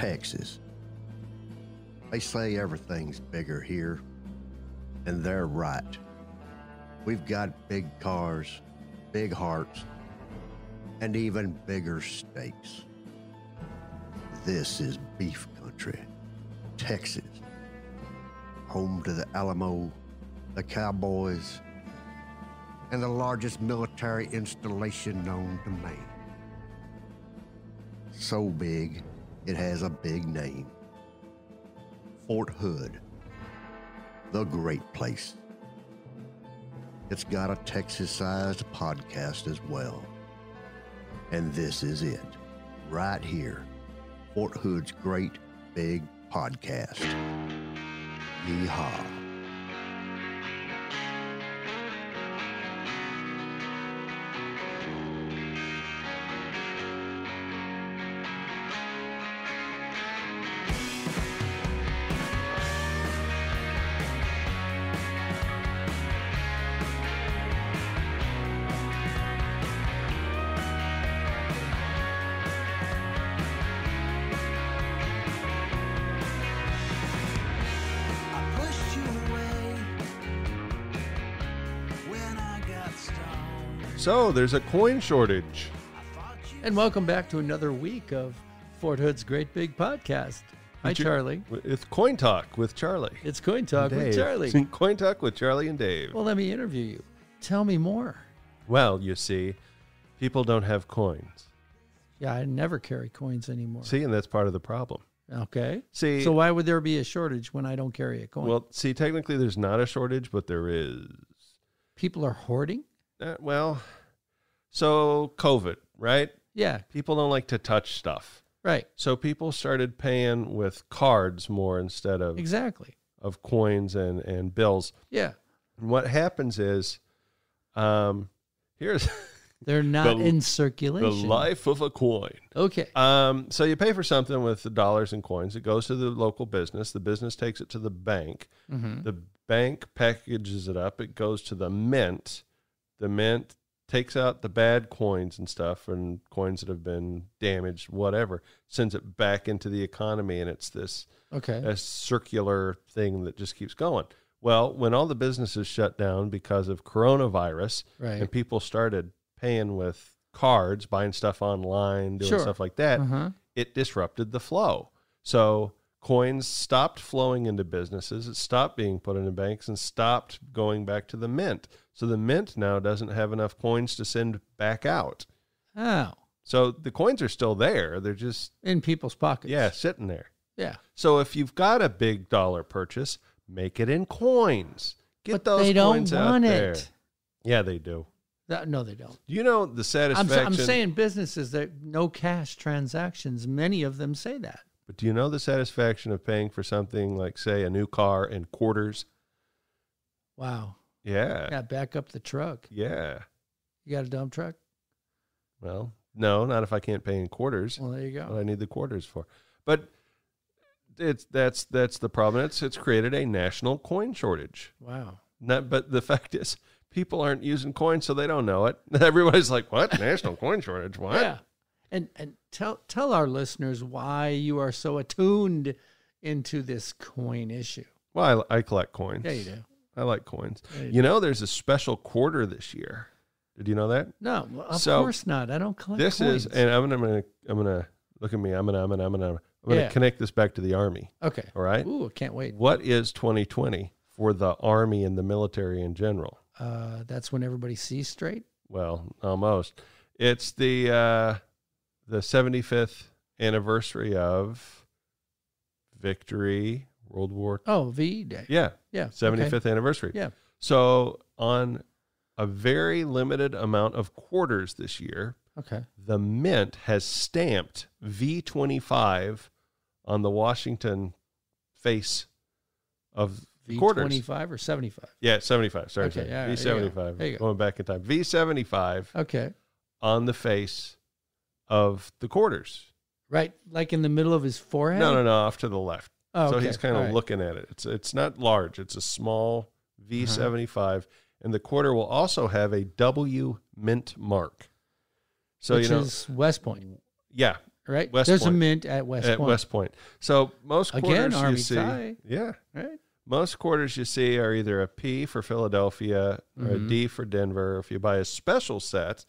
Texas. They say everything's bigger here, and they're right. We've got big cars, big hearts, and even bigger steaks. This is beef country, Texas, home to the Alamo, the Cowboys, and the largest military installation known to man. So big, it has a big name Fort Hood, the great place. It's got a Texas sized podcast as well. And this is it, right here. Fort Hood's great big podcast. Yeehaw. So there's a coin shortage. I thought you And welcome back to another week of Fort Hood's Great Big Podcast. Hi, you- Charlie. It's Coin Talk with Charlie. It's Coin Talk with. Charlie. Coin Talk with Charlie and Dave. Well, let me interview you. Tell me more. Well, you see, people don't have coins. Yeah, I never carry coins anymore. See, and that's part of the problem. Okay. See, So why would there be a shortage when I don't carry a coin? well, see, technically there's not a shortage, but there is. People are hoarding? Uh, well, so COVID, right? Yeah, People don't like to touch stuff. right. So people started paying with cards more instead of, Exactly. of coins and, and bills. Yeah. And what happens is, um, here's They're not The- in the circulation. life of a coin. Okay. Um, so you pay for something with the dollars and coins. It goes to the local business. The business takes it to the bank. hmm The bank packages it up. It goes to the mint. The mint takes out the bad coins and stuff and coins that have been damaged, whatever, sends it back into the economy. And it's this Okay. a circular thing that just keeps going. Well, when all the businesses shut down because of coronavirus Right. and people started paying with cards, buying stuff online, doing Sure. stuff like that, Uh-huh. it disrupted the flow. So coins stopped flowing into businesses, it stopped being put into banks and stopped going back to the mint. So the mint now doesn't have enough coins to send back out. Oh. So the coins are still there. They're just In people's pockets. yeah, sitting there. Yeah. So if you've got a big dollar purchase, make it in coins. Get but those they don't coins out want there. it. Yeah, they do. No, they don't. You know the I'm, satisfaction. I'm saying businesses that no cash transactions. Many of them say that. But do you know the satisfaction of paying for something like, say, a new car in quarters? Wow. Yeah, Yeah, back up the truck. yeah. You got a dump truck? Well, no, not if I can't pay in quarters. Well, there you go. What. I need the quarters for. But it's that's that's the problem. It's it's created a national coin shortage. Wow. Not, but the fact is, people aren't using coins, so they don't know it. Everybody's like, "What national coin shortage? What?" Yeah. And and tell tell our listeners why you are so attuned into this coin issue. Well, I, I collect coins. Yeah, you do. I like coins. Yeah, you You know, there's a special quarter this year. Did you know that? No, well, of So, course not. I don't collect this coins. is, and I'm gonna, I'm gonna, I'm gonna look at me. I'm gonna, I'm gonna, I'm gonna, I'm gonna Yeah. connect this back to the army. okay. All right. Ooh, can't wait. What is 2020 for the army and the military in general? Uh, that's when everybody sees straight. Well, almost. It's the uh, the 75th anniversary of victory, World War. Oh, V Day. Yeah, Yeah. 75th okay. anniversary. Yeah. So on a very limited amount of quarters this year, Okay. the Mint has stamped V25 on the Washington face of V quarters. twenty five or seventy five. Yeah, 75. Sorry, Okay, sorry. right, there you go. V75. There you go. Going back in time. V75 Okay. on the face of the quarters. Right, like in the middle of his forehead. No, no, no, off to the left. Oh, So he's kind of right. looking at it. It's it's not large. It's a small V75, Uh-huh. and the quarter will also have a W mint mark. So which you know, is West Point. yeah, right? West There's a mint at West at Point. West Point. So most quarters Again, you Army see, tie. yeah, right? most quarters you see are either a P for Philadelphia or a Mhm. D for Denver. If you buy a special set,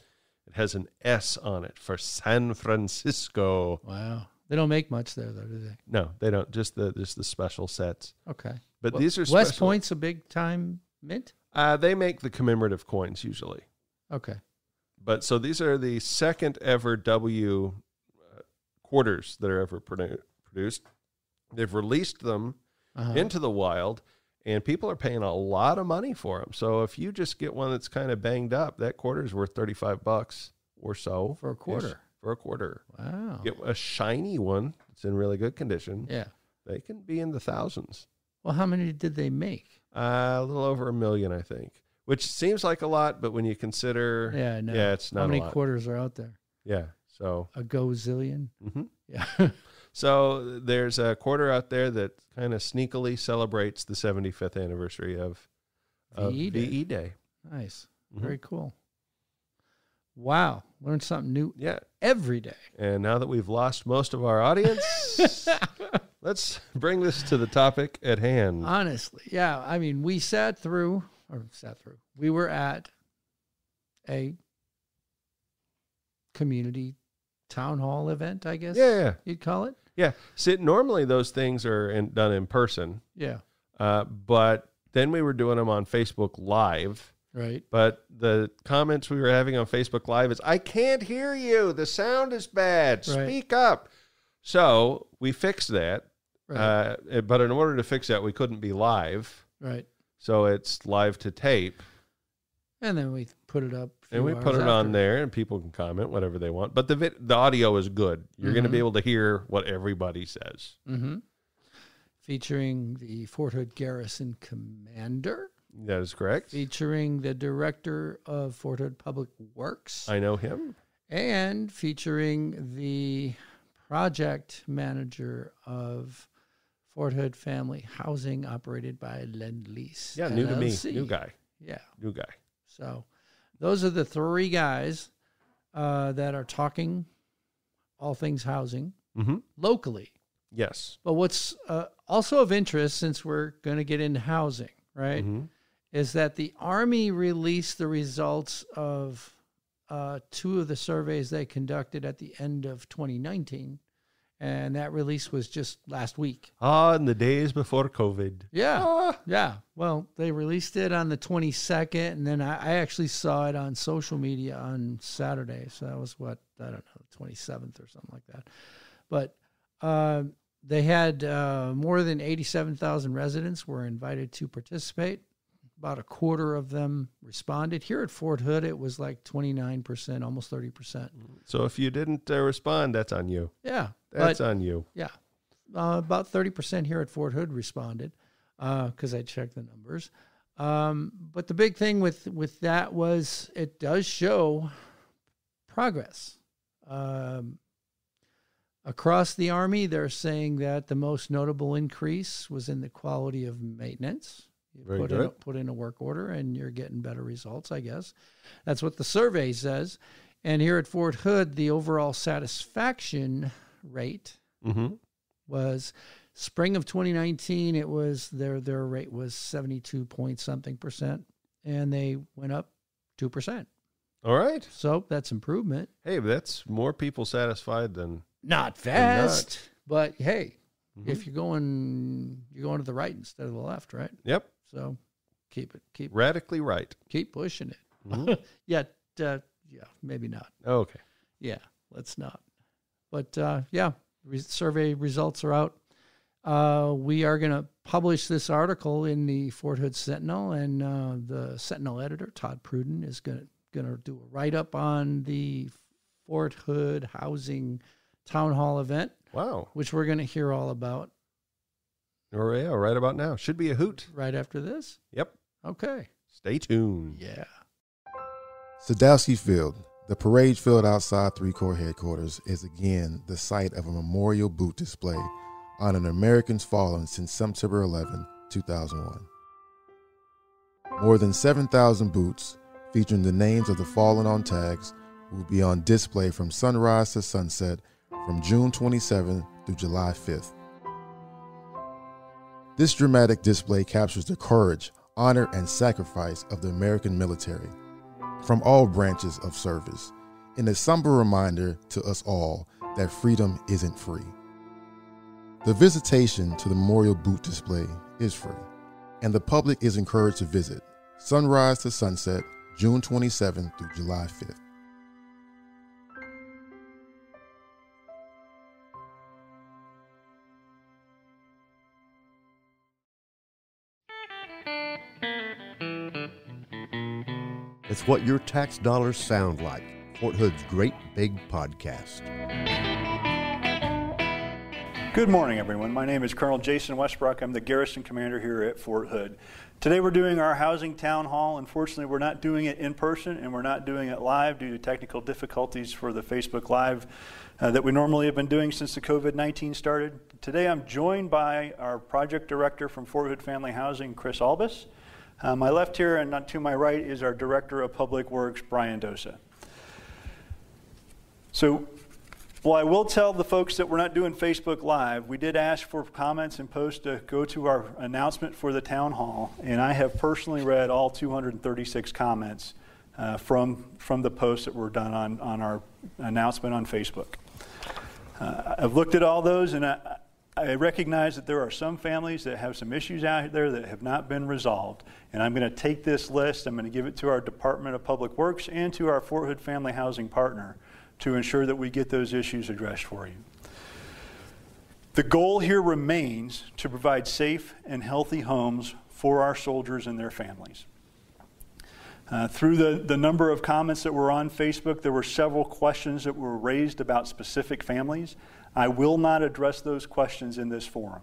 it has an S on it for San Francisco. Wow. They don't make much there, though, do they? No, they don't. Just the just the special sets. Okay. But Well, these are West special. Point's a big time mint. Uh, they make the commemorative coins usually. Okay. But so these are the second ever W uh, quarters that are ever produ- produced. They've released them Uh-huh. into the wild, and people are paying a lot of money for them. So if you just get one that's kind of banged up, that quarter is worth thirty five bucks or so For a quarter. For a quarter, wow. get a shiny one that's in really good condition. Yeah. They can be in the thousands. Well, how many did they make? Uh, a little over a million, I think, which seems like a lot, but when you consider, Yeah, know. yeah, it's not How many quarters are out there? Yeah, so A gozillion? mhm. Yeah. So there's a quarter out there that kind of sneakily celebrates the 75th anniversary of, of VE Day. VE Day. nice. Mhm. Very cool. Wow. Learn something new Yeah. every day. And now that we've lost most of our audience, let's bring this to the topic at hand. Honestly. Yeah. I mean, we sat through, or sat through, we were at a community town hall event, I guess Yeah, yeah, you'd call it. Yeah. See, normally those things are in, done in person, Yeah. uh, but then we were doing them on Facebook Live. Right. But the comments we were having on Facebook Live is, I can't hear you. The sound is bad. Right. Speak up. So we fixed that. Right. Uh, but in order to fix that, we couldn't be live. right. So it's live to tape. And then we put it up. And we put it hours on there, and people can comment whatever they want. But the vid- the audio is good. You're going to be able to hear what everybody says. Mm-hmm. Featuring the Fort Hood Garrison Commander, That is correct. featuring the Director of Fort Hood Public Works, I know him. and featuring the Project Manager of Fort Hood Family Housing operated by Lend Lease. Yeah, new to me. New guy. Yeah. New guy. So those are the three guys uh, that are talking all things housing Mm-hmm. locally. Yes. But what's uh, also of interest, since we're going to get into housing, right, Mhm. is that the Army released the results of uh, two of the surveys they conducted at the end of 2019. And that release was just last week. Ah, in the days before COVID. Yeah. Ah. Yeah. Well, they released it on the 22nd, and then I, I actually saw it on social media on Saturday. So that was what, I don't know, 27th or something like that. But uh, they had uh, more than 87,000 residents were invited to participate. About a quarter of them responded. Here at Fort Hood, it was like 29%, almost 30%. So if you didn't uh, respond, that's on you. Yeah. That's but, on you. yeah. Uh, about 30% here at Fort Hood responded because I checked the numbers. Um, but the big thing with, with that was it does show progress. Um, across the Army, they're saying that the most notable increase was in the quality of maintenance. You Very put, In a, put in a work order and you're getting better results, I guess. That's what the survey says. And here at Fort Hood, the overall satisfaction rate Mm-hmm. was spring of 2019 it was their their rate was 72 point something percent and they went up 2% All right. so that's improvement Hey, that's more people satisfied than. not They're not. fast but hey Mhm. if you're going you're going to the right instead of the left right Yep. So keep it keep Radically right. keep pushing it Mhm. yet uh, yeah maybe not okay. Yeah, let's not. But uh, yeah, re- survey results are out. Uh, we are going to publish this article in the Fort Hood Sentinel, and uh, the Sentinel editor Todd Pruden is going to going to do a write up on the Fort Hood Housing Town Hall event, Wow. which we're going to hear all about Or yeah, right about now. Should be a hoot. right after this. Yep. Okay. Stay tuned. Yeah. Sadowski Field, the parade field outside Three Corps headquarters, is again the site of a memorial boot display on an Americans fallen since September 11, 2001. More than 7,000 boots featuring the names of the fallen on tags will be on display from sunrise to sunset from June 27 through July 5th. This dramatic display captures the courage, honor, and sacrifice of the American military from all branches of service, in a somber reminder to us all that freedom isn't free. The visitation to the Memorial Boot display is free, and the public is encouraged to visit sunrise to sunset, June 27th through July 5th. It's what your tax dollars sound like. Fort Hood's Great Big Podcast. Good morning, everyone. My name is Colonel Jason Westbrook. I'm the garrison commander here at Fort Hood. Today we're doing our housing town hall. Unfortunately, we're not doing it in person and we're not doing it live due to technical difficulties for the Facebook Live uh, that we normally have been doing since the COVID 19 started. Today I'm joined by our project director from Fort Hood Family Housing, Chris Albus. Uh, my left here and not to my right is our director of public works, Brian Dosa. So, well, I will tell the folks that we're not doing Facebook Live. We did ask for comments and posts to go to our announcement for the town hall, and I have personally read all 236 comments uh, from from the posts that were done on on our announcement on Facebook. Uh, I've looked at all those, and I, I recognize that there are some families that have some issues out there that have not been resolved. And I'm going to take this list, I'm going to give it to our Department of Public Works and to our Fort Hood Family Housing Partner to ensure that we get those issues addressed for you. The goal here remains to provide safe and healthy homes for our soldiers and their families. Uh, through the, the number of comments that were on Facebook, there were several questions that were raised about specific families. I will not address those questions in this forum.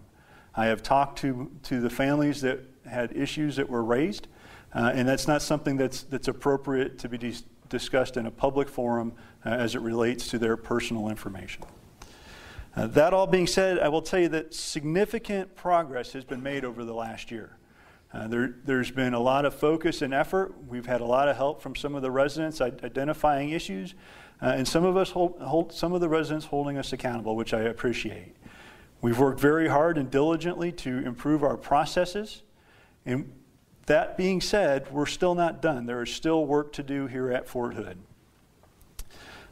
I have talked to, to the families that had issues that were raised, uh, and that's not something that's, that's appropriate to be dis- discussed in a public forum uh, as it relates to their personal information. Uh, that all being said, I will tell you that significant progress has been made over the last year. Uh, there, has been a lot of focus and effort. We've had a lot of help from some of the residents identifying issues, uh, and some of us hold, hold, some of the residents holding us accountable, which I appreciate. We've worked very hard and diligently to improve our processes, and that being said, we're still not done. There is still work to do here at Fort Hood.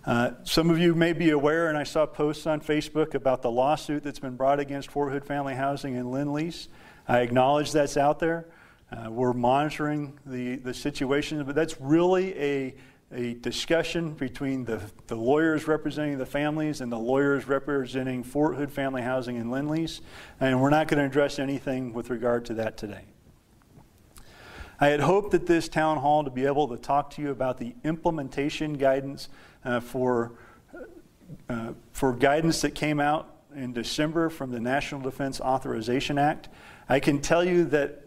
Uh, some of you may be aware, and I saw posts on Facebook about the lawsuit that's been brought against Fort Hood Family Housing and Lend Lease. I acknowledge that's out there. Uh, we're monitoring the, the situation, but that's really a, a discussion between the, the lawyers representing the families and the lawyers representing Fort Hood Family Housing and Lend Lease, and we're not going to address anything with regard to that today. I had hoped that this town hall to be able to talk to you about the implementation guidance uh, for, uh, for guidance that came out in December from the National Defense Authorization Act. I can tell you that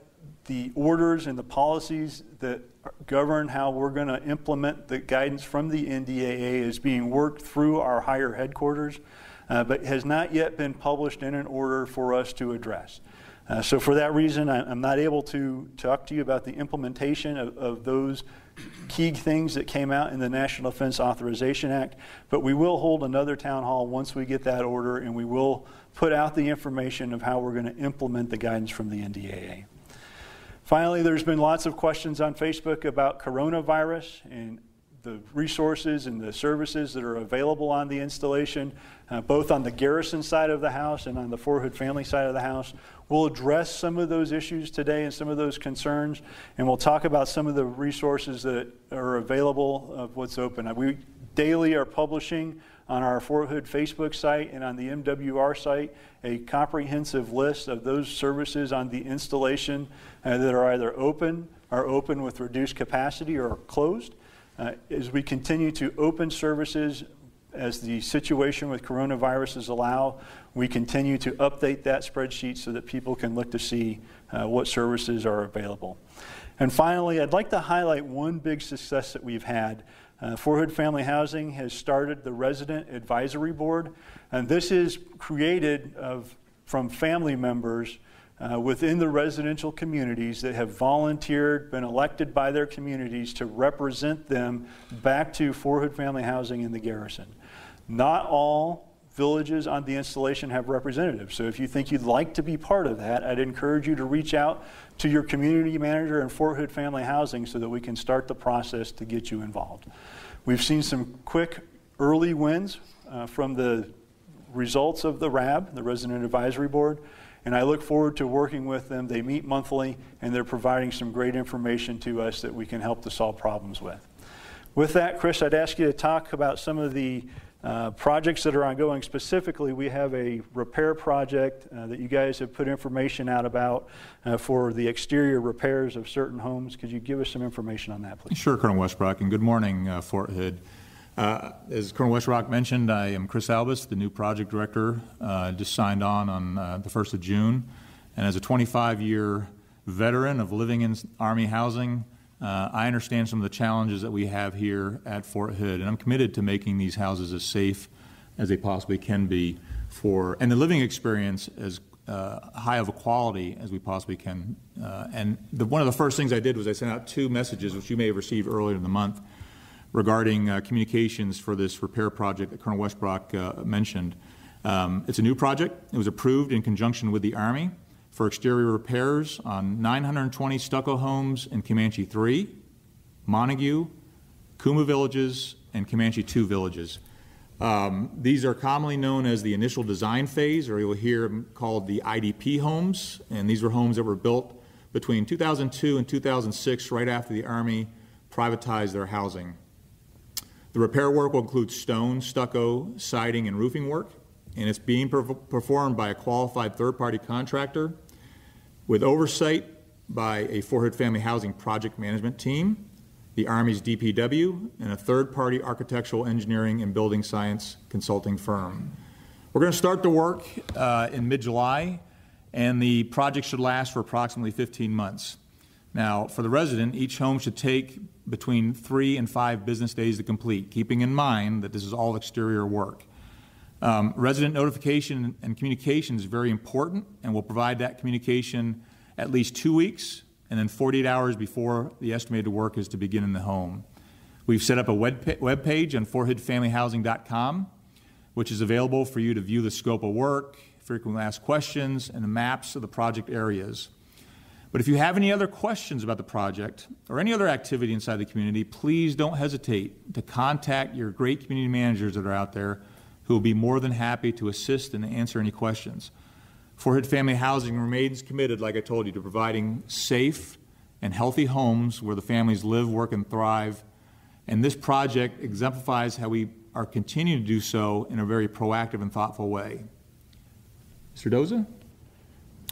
the orders and the policies that govern how we're going to implement the guidance from the NDAA is being worked through our higher headquarters, uh, but has not yet been published in an order for us to address. Uh, so, for that reason, I, am not able to talk to you about the implementation of, of those key things that came out in the National Defense Authorization Act, but we will hold another town hall once we get that order, and we will put out the information of how we're going to implement the guidance from the NDAA. Finally, there's been lots of questions on Facebook about coronavirus and the resources and the services that are available on the installation, uh, both on the garrison side of the house and on the Fort Hood family side of the house. We'll address some of those issues today and some of those concerns, and we'll talk about some of the resources that are available of what's open. We daily are publishing on our Fort Hood Facebook site and on the MWR site a comprehensive list of those services on the installation uh, that are either open, are open with reduced capacity, or closed. Uh, as we continue to open services as the situation with coronaviruses allow, we continue to update that spreadsheet so that people can look to see uh, what services are available. And finally, I'd like to highlight one big success that we've had. Uh, Fort Hood Family Housing has started the Resident Advisory Board, and this is created of, from family members uh, within the residential communities that have volunteered, been elected by their communities to represent them back to Fort Hood Family Housing in the garrison. Not all villages on the installation have representatives. So if you think you'd like to be part of that, I'd encourage you to reach out to your community manager in Fort Hood Family Housing so that we can start the process to get you involved. We've seen some quick early wins uh, from the results of the RAB, the Resident Advisory Board, and I look forward to working with them. They meet monthly and they're providing some great information to us that we can help to solve problems with. With that, Chris, I'd ask you to talk about some of the uh, projects that are ongoing. Specifically, we have a repair project uh, that you guys have put information out about uh, for the exterior repairs of certain homes. Could you give us some information on that, please? Sure, Colonel Westbrook, and good morning, uh, Fort Hood. Uh, as Colonel Westbrook mentioned, I am Chris Albus, the new project director. Uh, just signed on on the 1st of June. And as a 25 year veteran of living in Army housing, uh, I understand some of the challenges that we have here at Fort Hood, and I'm committed to making these houses as safe as they possibly can be for, and the living experience as uh, high of a quality as we possibly can. Uh, and the, one of the first things I did was I sent out two messages, which you may have received earlier in the month, regarding uh, communications for this repair project that Colonel Westbrook uh, mentioned. Um, it's a new project. It was approved in conjunction with the Army for exterior repairs on 920 stucco homes in Comanche 3, Montague, Kouma villages, and Comanche 2 villages. Um, these are commonly known as the initial design phase, or you'll hear them called the IDP homes. And these were homes that were built between 2002 and 2006, right after the Army privatized their housing. The repair work will include stone, stucco, siding, and roofing work, and it's being per- performed by a qualified third party contractor with oversight by a Fort Hood Family Housing Project Management Team, the Army's DPW, and a third party architectural engineering and building science consulting firm. We're going to start the work uh, in mid July, and the project should last for approximately 15 months. Now, for the resident, each home should take between three and five business days to complete, keeping in mind that this is all exterior work. Um, resident notification and communication is very important, and we'll provide that communication at least two weeks and then 48 hours before the estimated work is to begin in the home. We've set up a web, page on forthoodfamilyhousing.com, which is available for you to view the scope of work, frequently asked questions, and the maps of the project areas. But if you have any other questions about the project or any other activity inside the community, please don't hesitate to contact your great community managers that are out there who will be more than happy to assist and answer any questions. Fort Hood Family Housing remains committed, like I told you, to providing safe and healthy homes where the families live, work, and thrive. And this project exemplifies how we are continuing to do so in a very proactive and thoughtful way. Mr. Dosa?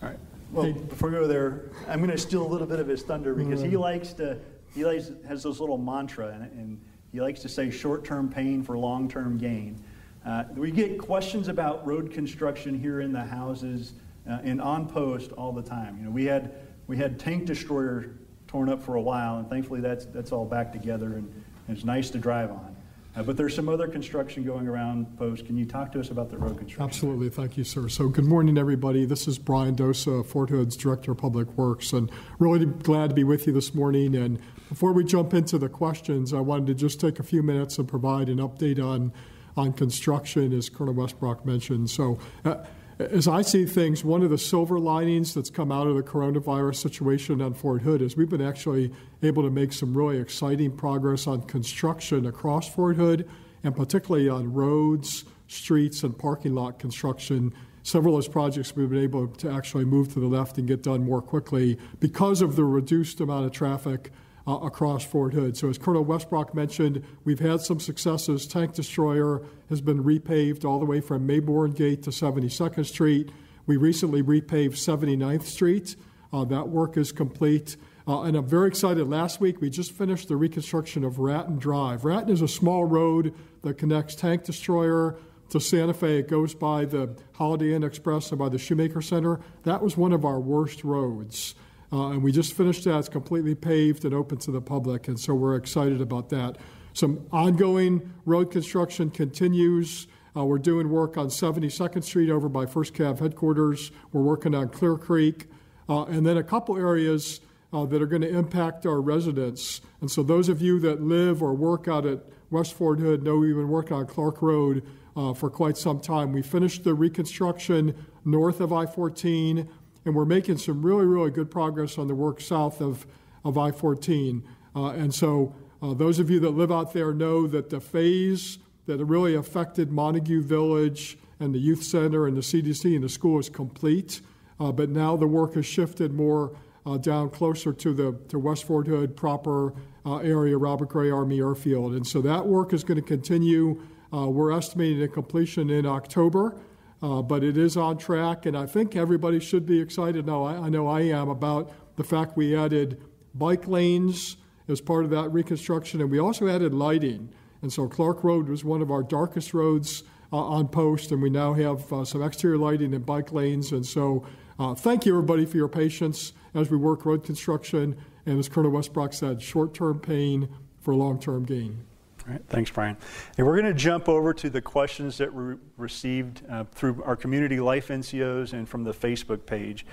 All right. Well, before we go there, I'm going to steal a little bit of his thunder because he likes to, he likes, has this little mantra and, and he likes to say short-term pain for long-term gain. Uh, we get questions about road construction here in the houses uh, and on post all the time. You know, we had, we had tank destroyer torn up for a while and thankfully that's, that's all back together and, and it's nice to drive on. Uh, but there's some other construction going around post. Can you talk to us about the road construction? Absolutely. Thank you, sir. So, good morning, everybody. This is Brian Dosa, Fort Hood's Director of Public Works, and really glad to be with you this morning. And before we jump into the questions, I wanted to just take a few minutes and provide an update on, on construction, as Colonel Westbrook mentioned. So, uh, as I see things, one of the silver linings that's come out of the coronavirus situation on Fort Hood is we've been actually able to make some really exciting progress on construction across Fort Hood, and particularly on roads, streets, and parking lot construction. Several of those projects we've been able to actually move to the left and get done more quickly because of the reduced amount of traffic uh, across Fort Hood. So, as Colonel Westbrook mentioned, we've had some successes. Tank Destroyer has been repaved all the way from Mayborn Gate to 72nd Street. We recently repaved 79th Street. Uh, that work is complete. Uh, and I'm very excited. Last week, we just finished the reconstruction of Ratton Drive. Ratton is a small road that connects Tank Destroyer to Santa Fe. It goes by the Holiday Inn Express and by the Shoemaker Center. That was one of our worst roads. Uh, and we just finished that. It's completely paved and open to the public, and so we're excited about that. Some ongoing road construction continues. Uh, we're doing work on 72nd Street over by First Cav headquarters. We're working on Clear Creek, uh, and then a couple areas uh, that are going to impact our residents. And so, those of you that live or work out at West Fort Hood know we've been working on Clark Road uh, for quite some time. We finished the reconstruction north of I 14, and we're making some really, really good progress on the work south of, of I 14. Uh, and so, uh, those of you that live out there know that the phase that really affected Montague Village and the youth center and the CDC and the school is complete. Uh, but now the work has shifted more uh, down closer to the to West Fort Hood proper uh, area, Robert Gray Army Airfield, and so that work is going to continue. Uh, we're estimating a completion in October, uh, but it is on track, and I think everybody should be excited. Now, I, I know I am about the fact we added bike lanes as part of that reconstruction, and we also added lighting. And so Clark Road was one of our darkest roads uh, on post, and we now have uh, some exterior lighting and bike lanes. And so, uh, thank you everybody for your patience as we work road construction. And as Colonel Westbrook said, short term pain for long term gain. Right, thanks, Brian. And we're going to jump over to the questions that we received uh, through our community life NCOs and from the Facebook page.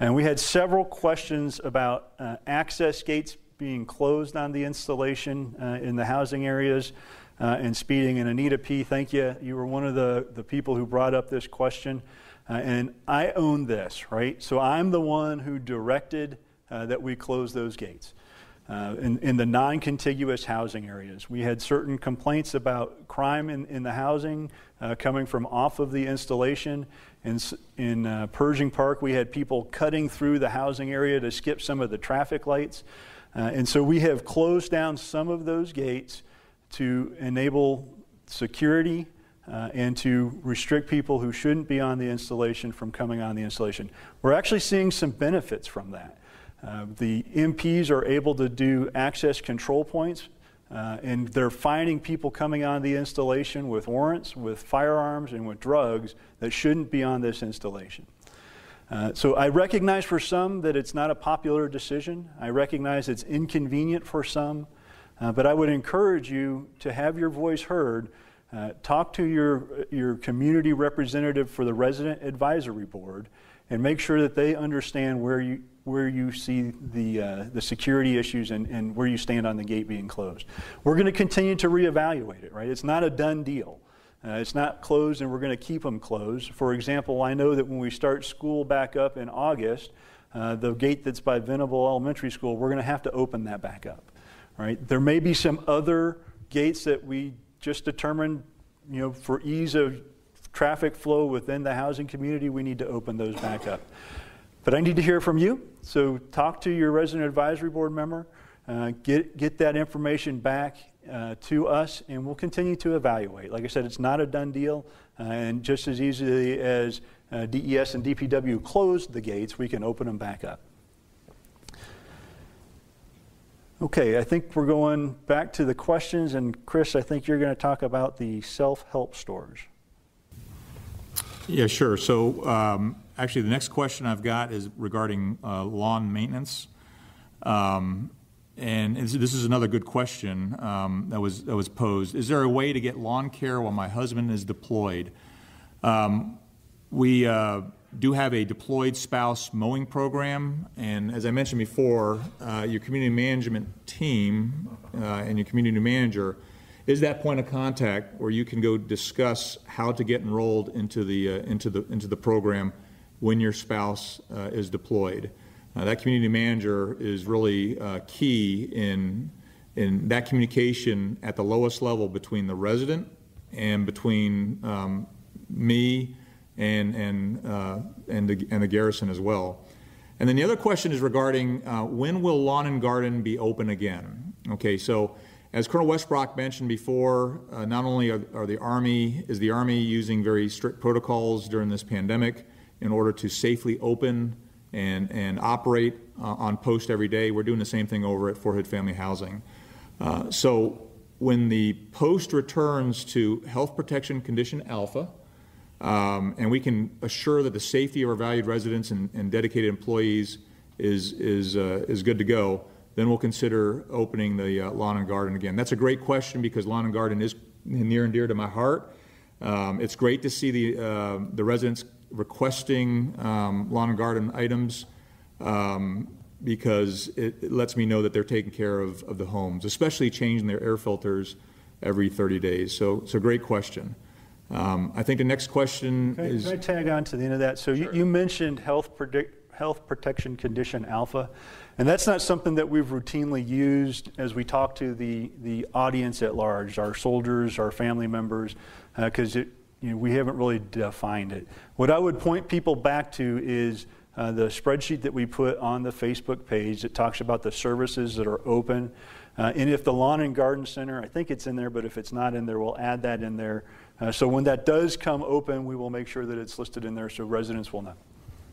And we had several questions about uh, access gates being closed on the installation uh, in the housing areas uh, and speeding. And Anita P., thank you. You were one of the, the people who brought up this question. Uh, and I own this, right? So I'm the one who directed uh, that we close those gates. Uh, in, in, the non contiguous housing areas. We had certain complaints about crime in, in the housing uh, coming from off of the installation. In, in uh, Pershing Park, we had people cutting through the housing area to skip some of the traffic lights. Uh, and so we have closed down some of those gates to enable security uh, and to restrict people who shouldn't be on the installation from coming on the installation. We're actually seeing some benefits from that. Uh, the MPs are able to do access control points, uh, and they're finding people coming on the installation with warrants, with firearms, and with drugs that shouldn't be on this installation. Uh, so I recognize for some that it's not a popular decision. I recognize it's inconvenient for some. Uh, but I would encourage you to have your voice heard. Uh, talk to your, your community representative for the resident advisory board and make sure that they understand where you, where you see the, uh, the security issues and, and where you stand on the gate being closed. We're going to continue to reevaluate it, right? It's not a done deal. Uh, it's not closed and we're going to keep them closed. For example, I know that when we start school back up in August, uh, the gate that's by Venable Elementary School, we're going to have to open that back up. Right? There may be some other gates that we just determined, you know, for ease of traffic flow within the housing community, we need to open those back up. But I need to hear from you. So talk to your resident advisory board member, uh, get get that information back uh, to us, and we'll continue to evaluate. Like I said, it's not a done deal, uh, and just as easily as uh, DES and DPW closed the gates, we can open them back up. Okay, I think we're going back to the questions, and Chris, I think you're going to talk about the self-help stores. Yeah, sure. So um, actually, the next question I've got is regarding uh, lawn maintenance. Um, and this is another good question um, that was that was posed. Is there a way to get lawn care while my husband is deployed? Um, we uh, do have a deployed spouse mowing program, and as I mentioned before, uh, your community management team uh, and your community manager is that point of contact where you can go discuss how to get enrolled into the uh, into the into the program when your spouse uh, is deployed. Uh, that community manager is really uh, key in in that communication at the lowest level between the resident and between um, me and, and, uh, and, the, and the garrison as well. And then the other question is regarding uh, when will lawn and garden be open again? Okay, so as Colonel Westbrook mentioned before, uh, not only are, are, the Army, is the Army using very strict protocols during this pandemic in order to safely open and, and operate uh, on post every day, we're doing the same thing over at Fort Hood Family Housing. Uh, so when the post returns to health protection condition alpha, um, and we can assure that the safety of our valued residents and, and dedicated employees is, is, uh, is good to go, then we'll consider opening the uh, lawn and garden again. That's a great question because lawn and garden is near and dear to my heart. Um, it's great to see the, uh, the residents requesting um, lawn and garden items um, because it, it, lets me know that they're taking care of, of the homes, especially changing their air filters every 30 days. So it's a great question. Um, I think the next question Can I, is. can I tag on to the end of that? So you, you mentioned health predict, health protection condition alpha, and that's not something that we've routinely used as we talk to the, the audience at large, our soldiers, our family members, because it you know, we haven't really defined it. What I would point people back to is uh, the spreadsheet that we put on the Facebook page that talks about the services that are open. Uh, and if the Lawn and Garden Center, I think it's in there, but if it's not in there, we'll add that in there. Uh, so when that does come open, we will make sure that it's listed in there so residents will know.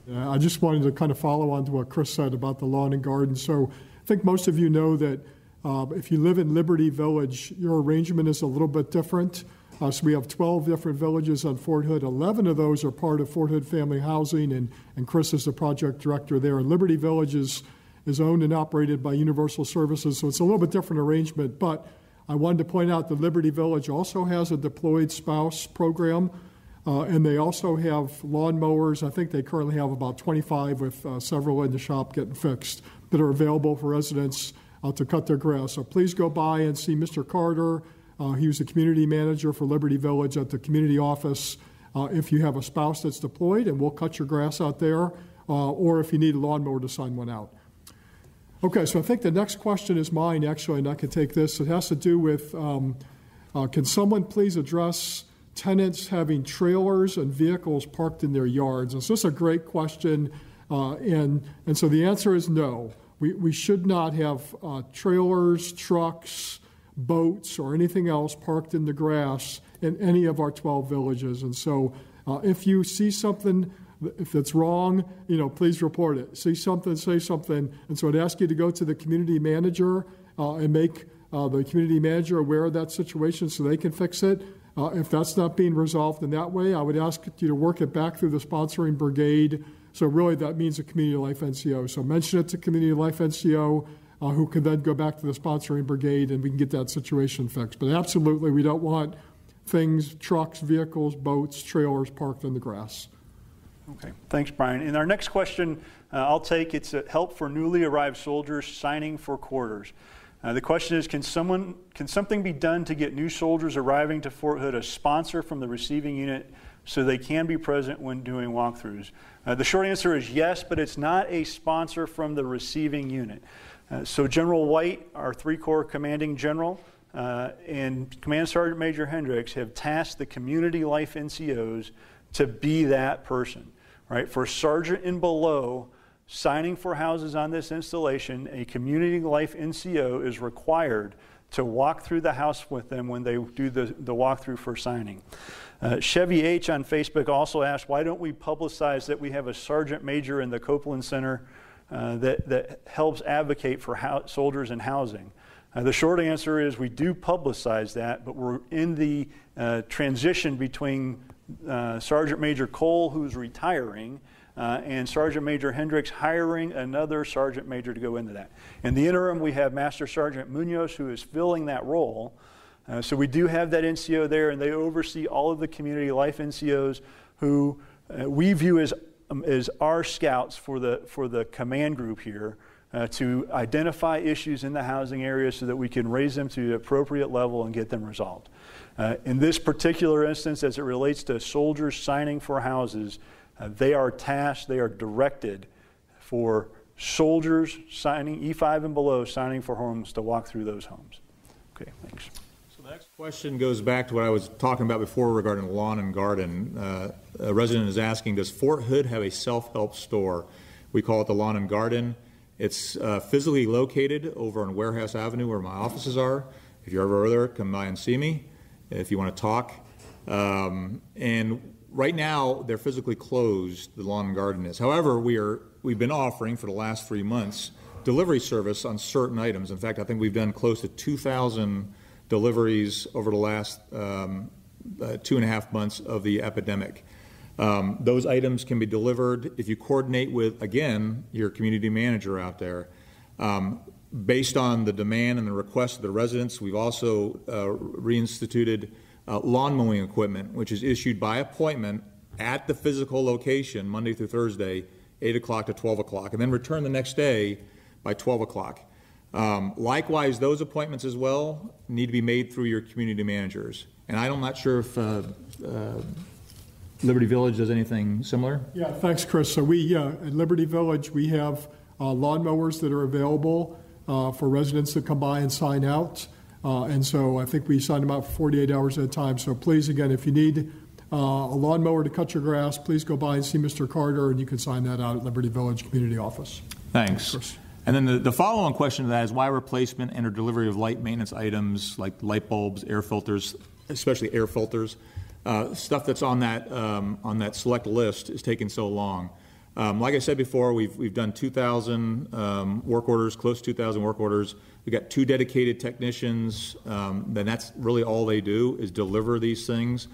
Yeah, I just wanted to kind of follow on to what Chris said about the lawn and garden. So I think most of you know that uh, if you live in Liberty Village, your arrangement is a little bit different. Uh, so we have 12 different villages on Fort Hood. 11 of those are part of Fort Hood Family Housing, and, and Chris is the project director there. And Liberty Village is, is owned and operated by Universal Services, so it's a little bit different arrangement. But I wanted to point out that Liberty Village also has a deployed spouse program. Uh, and they also have lawnmowers. I think they currently have about 25, with uh, several in the shop getting fixed, that are available for residents to cut their grass. So please go by and see Mr. Carter. Uh, he was the community manager for Liberty Village at the community office. Uh, if you have a spouse that's deployed, and we'll cut your grass out there, uh, or if you need a lawnmower to sign one out. Okay, so I think the next question is mine, actually, and I can take this. It has to do with um, can someone please address tenants having trailers and vehicles parked in their yards? And so this is a great question. Uh, and, and so the answer is no. We, we should not have uh, trailers, trucks, boats, or anything else parked in the grass in any of our 12 villages. And so uh, if you see something, if it's wrong, you know, please report it. See something, say something. And so I'd ask you to go to the community manager uh, and make uh, the community manager aware of that situation so they can fix it. Uh, if that's not being resolved in that way, I would ask you to work it back through the sponsoring brigade. So really, that means a community life NCO. So mention it to community life NCO, uh, who can then go back to the sponsoring brigade, and we can get that situation fixed. But absolutely, we don't want things, trucks, vehicles, boats, trailers parked in the grass. Okay, thanks, Brian. And our next question uh, I'll take it's uh, help for newly arrived soldiers signing for quarters. Uh, the question is, can someone, can something be done to get new soldiers arriving to Fort Hood a sponsor from the receiving unit so they can be present when doing walkthroughs? Uh, the short answer is yes, but it's not a sponsor from the receiving unit. Uh, so General White, our three corps commanding general, uh, and Command Sergeant Major Hendricks have tasked the community life NCOs to be that person, right? For sergeant and below, signing for houses on this installation, a community life NCO is required to walk through the house with them when they do the, the walkthrough for signing. Uh, Chevy H on Facebook also asked, why don't we publicize that we have a sergeant major in the Copeland Center uh, that, that helps advocate for soldiers and housing? Uh, the short answer is we do publicize that, but we're in the uh, transition between uh, Sergeant Major Cole, who's retiring, uh, and Sergeant Major Hendricks hiring another Sergeant Major to go into that. In the interim, we have Master Sergeant Munoz, who is filling that role. Uh, so we do have that NCO there, and they oversee all of the community life NCOs who we view as, um, as our scouts for the, for the command group here. Uh, to identify issues in the housing area so that we can raise them to the appropriate level and get them resolved. Uh, in this particular instance, as it relates to soldiers signing for houses, uh, they are tasked, they are directed for soldiers signing, E5 and below, signing for homes to walk through those homes. Okay, thanks. So the next question goes back to what I was talking about before regarding lawn and garden. A resident is asking Does Fort Hood have a self help store? We call it the Lawn and Garden. It's uh, physically located over on Warehouse Avenue where my offices are. If you're ever there, come by and see me if you want to talk. Um, and right now, they're physically closed, the lawn and garden is. However, we are, we've been offering for the last three months delivery service on certain items. In fact, I think we've done close to 2,000 deliveries over the last um, uh, two and a half months of the epidemic. Um, those items can be delivered if you coordinate with, again, your community manager out there. Um, based on the demand and the request of the residents, we've also uh, reinstituted uh, lawn mowing equipment, which is issued by appointment at the physical location Monday through Thursday, 8 o'clock to 12 o'clock, and then return the next day by 12 o'clock. Um, likewise, those appointments as well need to be made through your community managers. And I'm not sure if uh, uh, Liberty Village does anything similar. Yeah, thanks, Chris. So we, uh, at Liberty Village, we have uh, lawnmowers that are available uh, for residents to come by and sign out. Uh, And so I think we sign them out for 48 hours at a time. So please, again, if you need uh, a lawnmower to cut your grass, please go by and see Mr. Carter, and you can sign that out at Liberty Village Community Office. Thanks. Chris. And then the, the follow-on question to that is why replacement and or delivery of light maintenance items like light bulbs, air filters, especially air filters, uh, stuff that's on that um, on that select list is taking so long. Um, like I said before, we've we've done 2,000 um, work orders, close to 2,000 work orders. We've got two dedicated technicians. Um, then that's really all they do is deliver these things.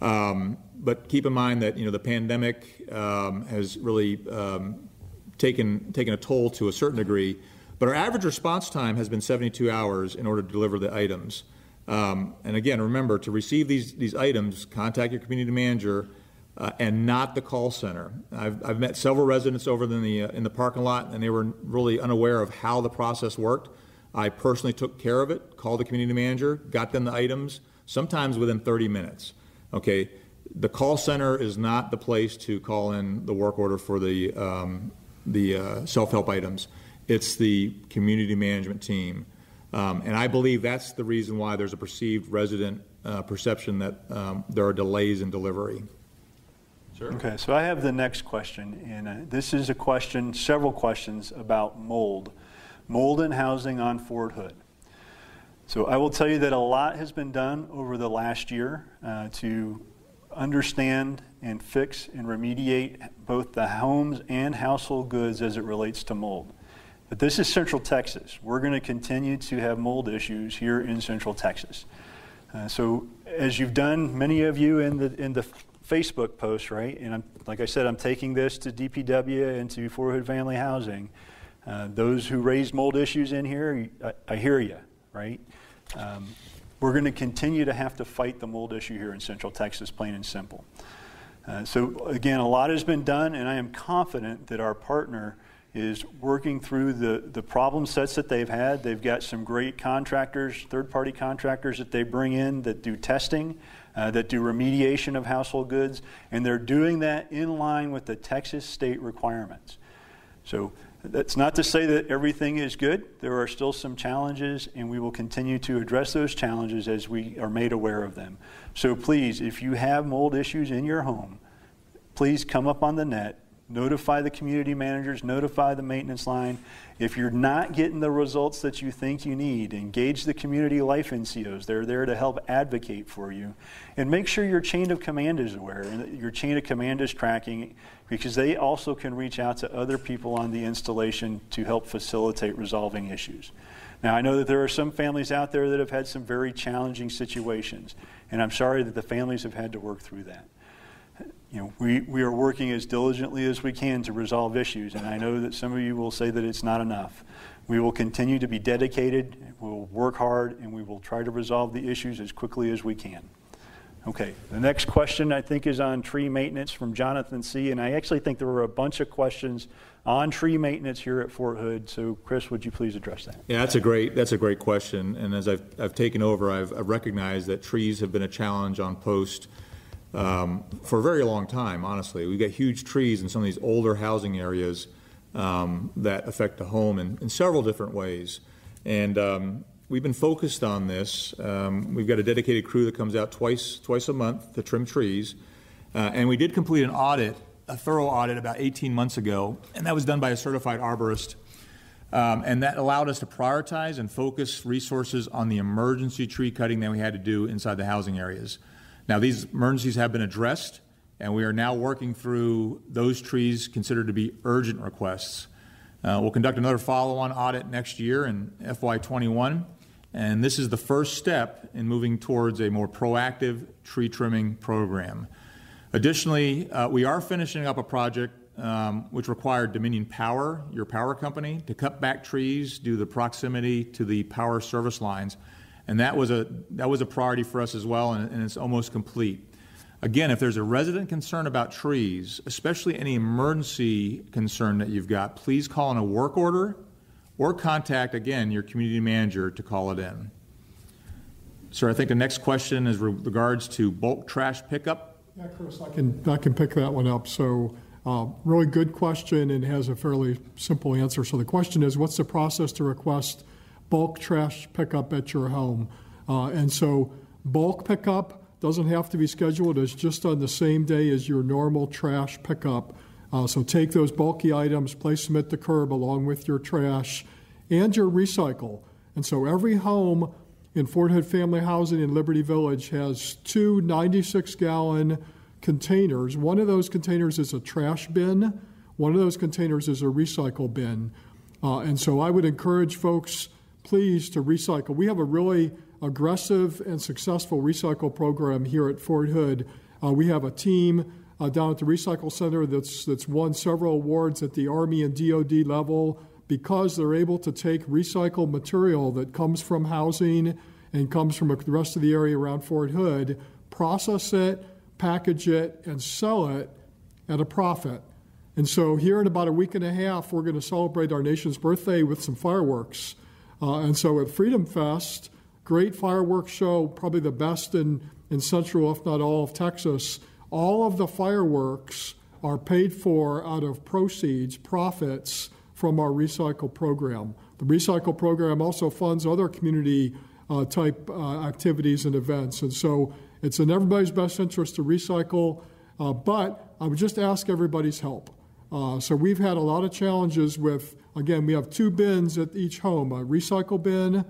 Um, but keep in mind that you know the pandemic um, has really um, taken taken a toll to a certain degree. But our average response time has been 72 hours in order to deliver the items. Um, and again, remember to receive these these items, contact your community manager. Uh, and not the call center. I've, I've met several residents over in the uh, in the parking lot, and they were really unaware of how the process worked. I personally took care of it, called the community manager, got them the items, sometimes within 30 minutes. Okay, the call center is not the place to call in the work order for the um, the uh, self-help items. It's the community management team, um, and I believe that's the reason why there's a perceived resident uh, perception that um, there are delays in delivery. Sure. Okay, so I have the next question, and uh, this is a question, several questions about mold, mold in housing on Fort Hood. So I will tell you that a lot has been done over the last year uh, to understand and fix and remediate both the homes and household goods as it relates to mold. But this is Central Texas. We're going to continue to have mold issues here in Central Texas. Uh, so as you've done, many of you in the in the Facebook post, right? And I'm, like I said, I'm taking this to DPW and to Fort Hood Family Housing. Uh, those who raised mold issues in here, I, I hear you, right? Um, we're going to continue to have to fight the mold issue here in Central Texas, plain and simple. Uh, so again, a lot has been done, and I am confident that our partner is working through the, the problem sets that they've had. They've got some great contractors, third-party contractors that they bring in that do testing uh, that do remediation of household goods, and they're doing that in line with the Texas state requirements. So that's not to say that everything is good. There are still some challenges, and we will continue to address those challenges as we are made aware of them. So please, if you have mold issues in your home, please come up on the net, notify the community managers, notify the maintenance line. If you're not getting the results that you think you need, engage the community life NCOs. They're there to help advocate for you. And make sure your chain of command is aware and your chain of command is tracking because they also can reach out to other people on the installation to help facilitate resolving issues. Now, I know that there are some families out there that have had some very challenging situations, and I'm sorry that the families have had to work through that you know, we, we are working as diligently as we can to resolve issues, and I know that some of you will say that it's not enough. We will continue to be dedicated, we will work hard, and we will try to resolve the issues as quickly as we can. Okay, the next question I think is on tree maintenance from Jonathan C. And I actually think there were a bunch of questions on tree maintenance here at Fort Hood. So, Chris, would you please address that? Yeah, that's a great that's a great question. And as I've, I've taken over, I've, I've recognized that trees have been a challenge on post um, for a very long time, honestly. We've got huge trees in some of these older housing areas um, that affect the home in, in several different ways. And um, we've been focused on this. Um, we've got a dedicated crew that comes out twice, twice a month to trim trees. Uh, and we did complete an audit, a thorough audit, about 18 months ago, and that was done by a certified arborist. Um, and that allowed us to prioritize and focus resources on the emergency tree cutting that we had to do inside the housing areas. Now, these emergencies have been addressed, and we are now working through those trees considered to be urgent requests. Uh, we'll conduct another follow on audit next year in FY21, and this is the first step in moving towards a more proactive tree trimming program. Additionally, uh, we are finishing up a project um, which required Dominion Power, your power company, to cut back trees due to the proximity to the power service lines and that was a that was a priority for us as well, and, and it's almost complete. Again, if there's a resident concern about trees, especially any emergency concern that you've got, please call in a work order or contact, again, your community manager to call it in. Sir, I think the next question is re- regards to bulk trash pickup. Yeah, Chris, I can, I can pick that one up. So, uh, really good question and has a fairly simple answer. So the question is, what's the process to request bulk trash pickup at your home? Uh, and so bulk pickup doesn't have to be scheduled. It's just on the same day as your normal trash pickup. Uh, so take those bulky items, place them at the curb along with your trash and your recycle. And so every home in Fort Hood Family Housing in Liberty Village has two 96 gallon containers. One of those containers is a trash bin, one of those containers is a recycle bin. Uh, and so I would encourage folks, please, to recycle. We have a really aggressive and successful recycle program here at Fort Hood. Uh, we have a team uh, down at the Recycle Center that's, that's won several awards at the Army and DoD level because they're able to take recycled material that comes from housing and comes from the rest of the area around Fort Hood, process it, package it, and sell it at a profit. And so, here in about a week and a half, we're going to celebrate our nation's birthday with some fireworks. Uh, and so, at Freedom Fest, great fireworks show, probably the best in, in central, if not all, of Texas. All of the fireworks are paid for out of proceeds, profits from our recycle program. The recycle program also funds other community uh, type uh, activities and events. And so it's in everybody's best interest to recycle, uh, but I would just ask everybody's help. Uh, so we've had a lot of challenges with, again, we have two bins at each home a recycle bin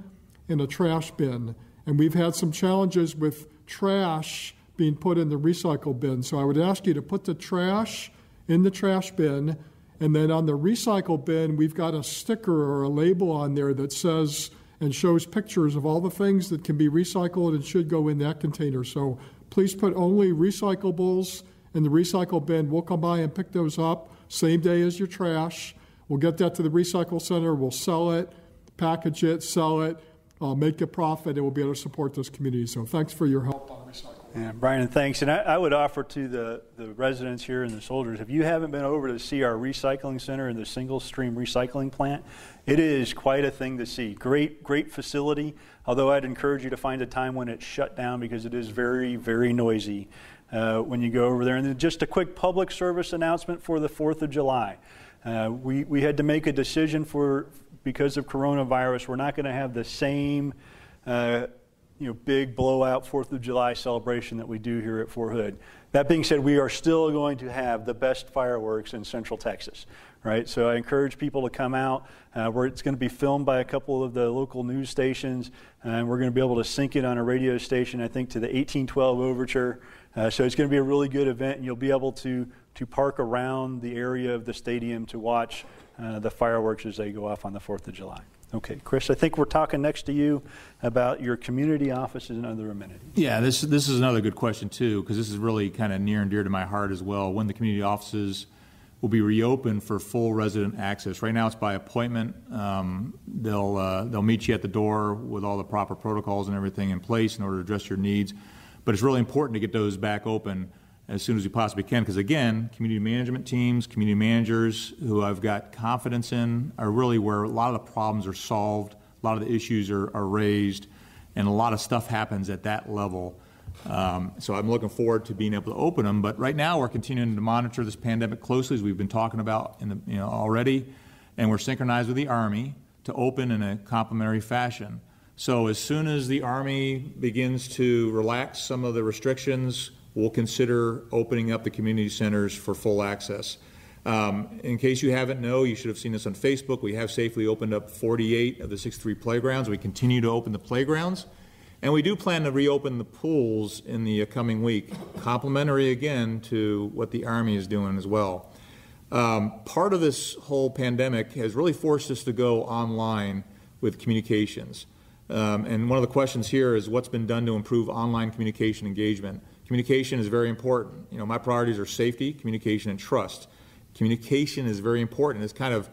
and a trash bin. And we've had some challenges with trash being put in the recycle bin. So I would ask you to put the trash in the trash bin. And then on the recycle bin, we've got a sticker or a label on there that says and shows pictures of all the things that can be recycled and should go in that container. So please put only recyclables in the recycle bin. We'll come by and pick those up same day as your trash. We'll get that to the recycle center. We'll sell it, package it, sell it, uh, make a profit, and we'll be able to support this community. So thanks for your help on recycle. Yeah, Brian, thanks. And I, I, would offer to the, the residents here and the soldiers, if you haven't been over to see our recycling center and the single stream recycling plant, it is quite a thing to see. Great, great facility. Although I'd encourage you to find a time when it's shut down because it is very, very noisy uh, when you go over there. And then just a quick public service announcement for the 4th of July. Uh, we, we had to make a decision for because of coronavirus, we're not going to have the same. Uh, you know, big blowout Fourth of July celebration that we do here at Fort Hood. That being said, we are still going to have the best fireworks in Central Texas, right? So I encourage people to come out. Uh, where it's going to be filmed by a couple of the local news stations, and we're going to be able to sync it on a radio station. I think to the 1812 Overture. Uh, so it's going to be a really good event, and you'll be able to to park around the area of the stadium to watch uh, the fireworks as they go off on the Fourth of July. Okay, Chris, I think we're talking next to you about your community offices and other amenities. Yeah, this this is another good question too, because this is really kind of near and dear to my heart as well. When the community offices will be reopened for full resident access. Right now, it's by appointment. Um, they'll uh, they'll meet you at the door with all the proper protocols and everything in place in order to address your needs. But it's really important to get those back open as soon as we possibly can, because again, community management teams, community managers who I've got confidence in are really where a lot of the problems are solved, a lot of the issues are, are raised, and a lot of stuff happens at that level. Um, so I'm looking forward to being able to open them. But right now, we're continuing to monitor this pandemic closely, as we've been talking about in the, you know, already, and we're synchronized with the Army to open in a complementary fashion. So as soon as the Army begins to relax some of the restrictions, we'll consider opening up the community centers for full access. Um, in case you haven't know, you should have seen this on Facebook. We have safely opened up 48 of the 63 playgrounds. We continue to open the playgrounds. And we do plan to reopen the pools in the coming week, complementary again to what the Army is doing as well. Um, part of this whole pandemic has really forced us to go online with communications. Um, and one of the questions here is what's been done to improve online communication engagement. Communication is very important. You know, my priorities are safety, communication, and trust. Communication is very important. It's kind of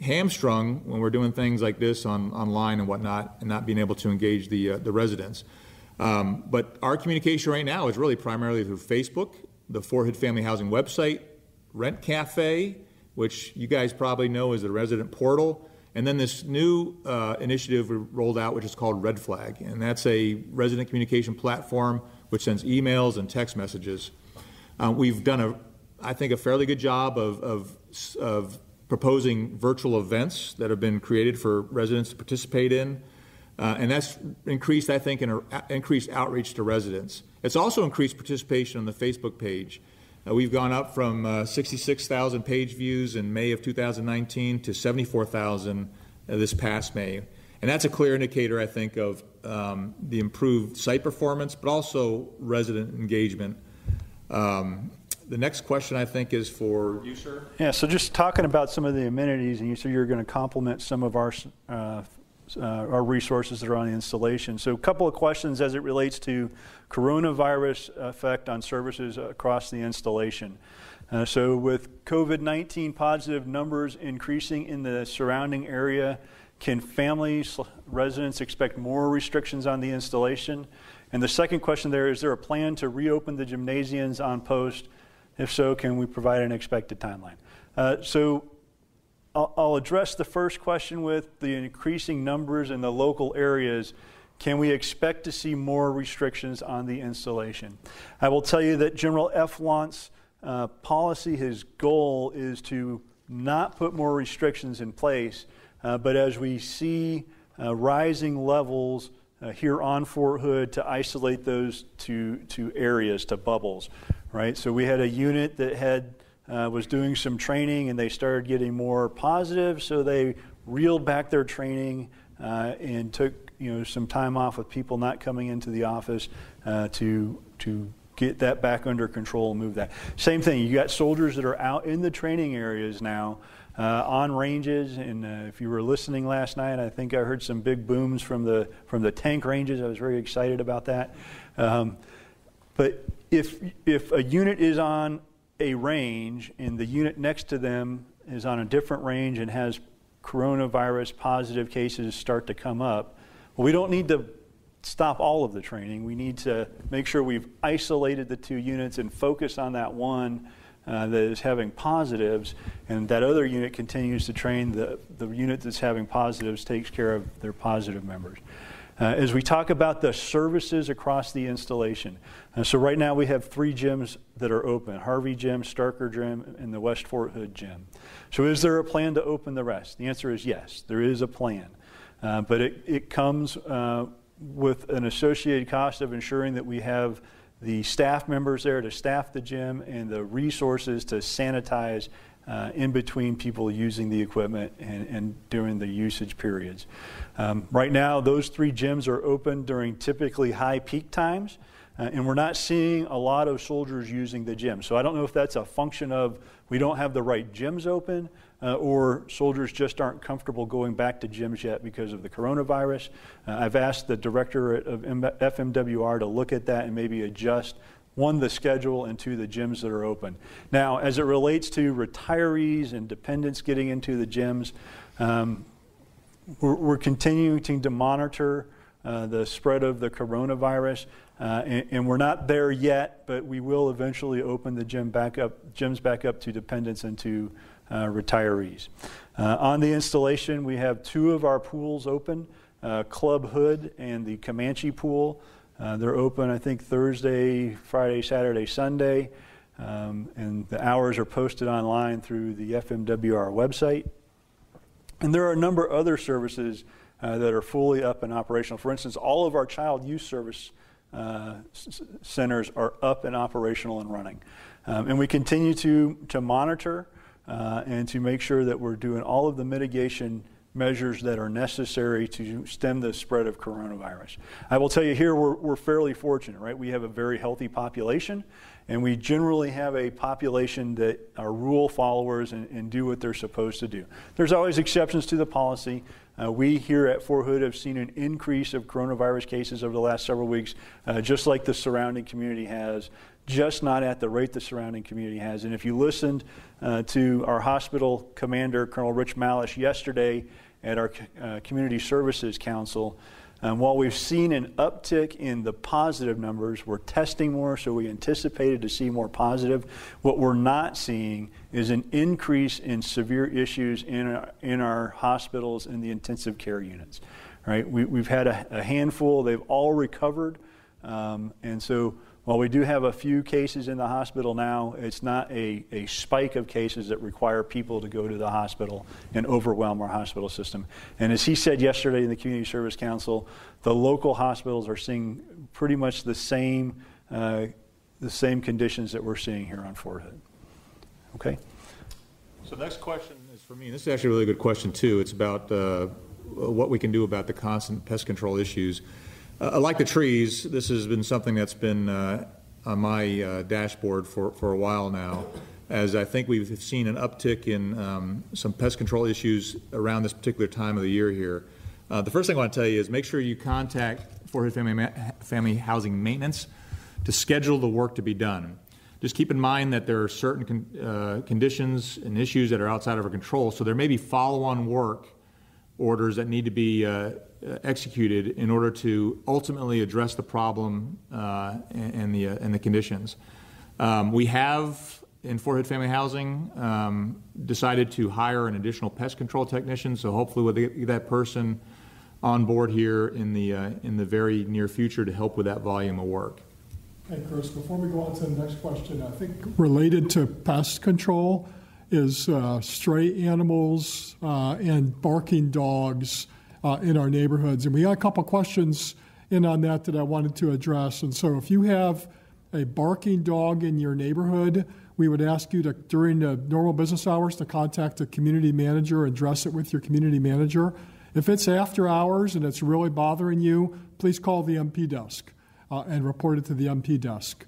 hamstrung when we're doing things like this on online and whatnot, and not being able to engage the uh, the residents. Um, but our communication right now is really primarily through Facebook, the Fort Hood Family Housing website, Rent Cafe, which you guys probably know is the resident portal, And then this new uh, initiative we rolled out, which is called Red Flag, and that's a resident communication platform which sends emails and text messages. Uh, we've done a, I think, a fairly good job of, of, of proposing virtual events that have been created for residents to participate in. Uh, and that's increased, I think, in a, increased outreach to residents. It's also increased participation on the Facebook page. Uh, we've gone up from uh, 66,000 page views in May of 2019 to 74,000 uh, this past May. And that's a clear indicator, I think, of um, the improved site performance, but also resident engagement. Um, the next question, I think, is for you, sir. Yeah, so just talking about some of the amenities, and you said you're going to complement some of our uh, uh, our resources that are on the installation. So, a couple of questions as it relates to coronavirus effect on services across the installation. Uh, so, with COVID 19 positive numbers increasing in the surrounding area, can families, residents expect more restrictions on the installation? And the second question there is there a plan to reopen the gymnasiums on post? If so, can we provide an expected timeline? Uh, so, I'll, address the first question with the increasing numbers in the local areas. Can we expect to see more restrictions on the installation? I will tell you that General Efflandt's uh, policy, his goal is to not put more restrictions in place, uh, but as we see uh, rising levels uh, here on Fort Hood, to isolate those to, to areas, to bubbles, right? So we had a unit that had uh, was doing some training and they started getting more positive, so they reeled back their training uh, and took you know some time off with people not coming into the office uh, to to get that back under control and move that. Same thing. You got soldiers that are out in the training areas now. Uh, on ranges, and uh, if you were listening last night, I think I heard some big booms from the from the tank ranges. I was very excited about that. Um, but if if a unit is on a range and the unit next to them is on a different range and has coronavirus positive cases start to come up, well, we don't need to stop all of the training. We need to make sure we've isolated the two units and focus on that one uh, that is having positives, and that other unit continues to train. The, the unit that's having positives takes care of their positive members. Uh, as we talk about the services across the installation, uh, so right now we have three gyms that are open Harvey Gym, Starker Gym, and the West Fort Hood Gym. So is there a plan to open the rest? The answer is yes, there is a plan. Uh, but it, it comes uh, with an associated cost of ensuring that we have the staff members there to staff the gym and the resources to sanitize uh, in between people using the equipment and, and during the usage periods. Um, right now, those three gyms are open during typically high peak times, uh, and we're not seeing a lot of soldiers using the gym. So I don't know if that's a function of we don't have the right gyms open. Uh, or soldiers just aren't comfortable going back to gyms yet because of the coronavirus. Uh, I've asked the director of FMWR to look at that and maybe adjust one, the schedule, and two, the gyms that are open. Now, as it relates to retirees and dependents getting into the gyms, um, we're, we're, continuing to monitor uh, the spread of the coronavirus, uh, and, and, we're not there yet, but we will eventually open the gym back up, gyms back up to dependents and to uh, retirees. Uh, on the installation, we have two of our pools open, uh, Club Hood and the Comanche Pool. Uh, they're open, I think, Thursday, Friday, Saturday, Sunday, um, and the hours are posted online through the FMWR website. And there are a number of other services uh, that are fully up and operational. For instance, all of our child youth service uh, s- centers are up and operational and running. Um, and we continue to, to monitor uh, and to make sure that we're doing all of the mitigation measures that are necessary to stem the spread of coronavirus. I will tell you here, we're, we're fairly fortunate, right? We have a very healthy population, and we generally have a population that are rule followers and, and do what they're supposed to do. There's always exceptions to the policy. Uh, we here at Fort Hood have seen an increase of coronavirus cases over the last several weeks, uh, just like the surrounding community has just not at the rate the surrounding community has. And if you listened uh, to our hospital commander, Colonel Rich Malish, yesterday at our uh, Community Services Council, Um, while we've seen an uptick in the positive numbers, we're testing more, so we anticipated to see more positive. What we're not seeing is an increase in severe issues in our, in our hospitals in the intensive care units. Right? We, we've had a, a handful; they've all recovered, um, and so while we do have a few cases in the hospital now, it's not a, a spike of cases that require people to go to the hospital and overwhelm our hospital system. And as he said yesterday in the Community Service Council, the local hospitals are seeing pretty much the same, uh, the same conditions that we're seeing here on Fort Hood. Okay? So next question is for me, this is actually a really good question too. It's about uh, what we can do about the constant pest control issues. Uh, like the trees, this has been something that's been uh, on my uh, dashboard for, for a while now, as I think we've seen an uptick in um, some pest control issues around this particular time of the year here. Uh, the first thing I want to tell you is make sure you contact Fort Hood Family, Ma- Family Housing Maintenance to schedule the work to be done. Just keep in mind that there are certain con- uh, conditions and issues that are outside of our control, so there may be follow-on work orders that need to be uh, executed in order to ultimately address the problem uh, and, and the, uh, and the conditions. Um, we have in Fort Hood Family Housing um, decided to hire an additional pest control technician, so hopefully we'll get that person on board here in the, uh, in the very near future to help with that volume of work. Hey, Chris, before we go on to the next question, I think related to pest control is uh, stray animals uh, and barking dogs uh, in our neighborhoods. And we got a couple questions in on that that I wanted to address. And so if you have a barking dog in your neighborhood, we would ask you to, during the normal business hours, to contact a community manager and address it with your community manager. If it's after hours and it's really bothering you, please call the MP desk uh, and report it to the MP desk.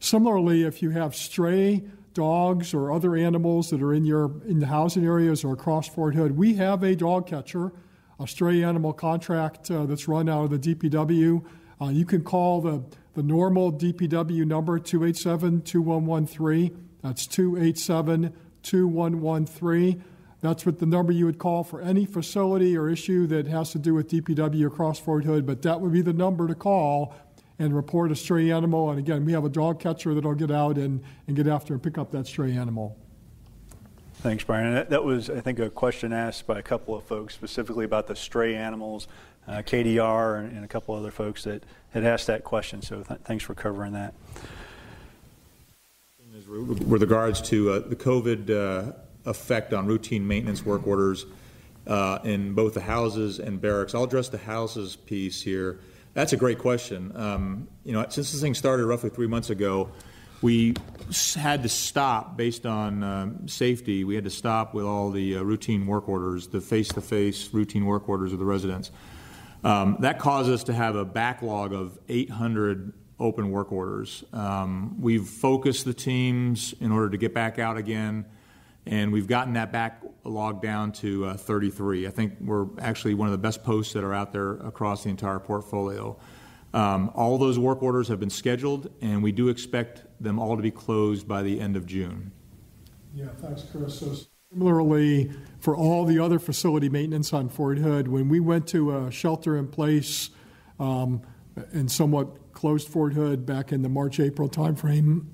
Similarly, if you have stray dogs or other animals that are in your in the housing areas or across Fort Hood, we have a dog catcher, a stray animal contract uh, that's run out of the DPW. Uh, you can call the, the normal DPW number 287 2113. That's 287 2113. That's what the number you would call for any facility or issue that has to do with DPW across Fort Hood, but that would be the number to call and report a stray animal. And again, we have a dog catcher that'll get out and, and get after and pick up that stray animal. Thanks, Brian. That, was, I think, a question asked by a couple of folks specifically about the stray animals, uh, KDR, and, and, a couple other folks that had asked that question. So th- thanks for covering that. With regards to uh, the COVID uh, effect on routine maintenance work orders uh, in both the houses and barracks, I'll address the houses piece here. That's a great question. Um, you know, since this thing started roughly three months ago, we had to stop based on um, safety. We had to stop with all the uh, routine work orders, the face-to-face routine work orders of the residents. Um, that caused us to have a backlog of 800 open work orders. Um, we've focused the teams in order to get back out again, and we've gotten that backlog down to uh, 33. I think we're actually one of the best posts that are out there across the entire portfolio. Um, all those work orders have been scheduled, and we do expect them all to be closed by the end of June. Yeah, thanks, Chris. So similarly, for all the other facility maintenance on Fort Hood, when we went to a shelter in place um, and somewhat closed Fort Hood back in the March April timeframe,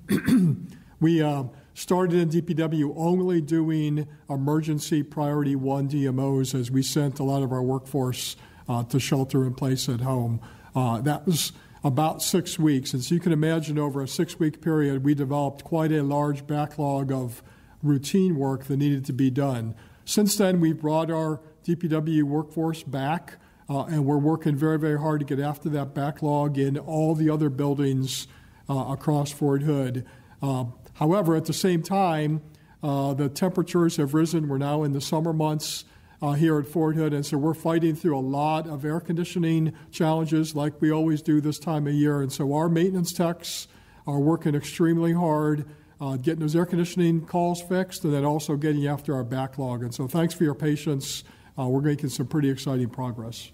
we uh, started in DPW only doing emergency priority one DMOs as we sent a lot of our workforce uh, to shelter in place at home. Uh, that was about six weeks. And so you can imagine over a six week period, we developed quite a large backlog of routine work that needed to be done. Since then, we've brought our DPW workforce back, uh, and we're working very, very hard to get after that backlog in all the other buildings uh, across Fort Hood. Uh, however, at the same time, uh, the temperatures have risen. We're now in the summer months uh, here at Fort Hood. And so we're fighting through a lot of air conditioning challenges like we always do this time of year. And so our maintenance techs are working extremely hard. Uh, getting those air conditioning calls fixed and then also getting after our backlog. And so, thanks for your patience. Uh, we're making some pretty exciting progress.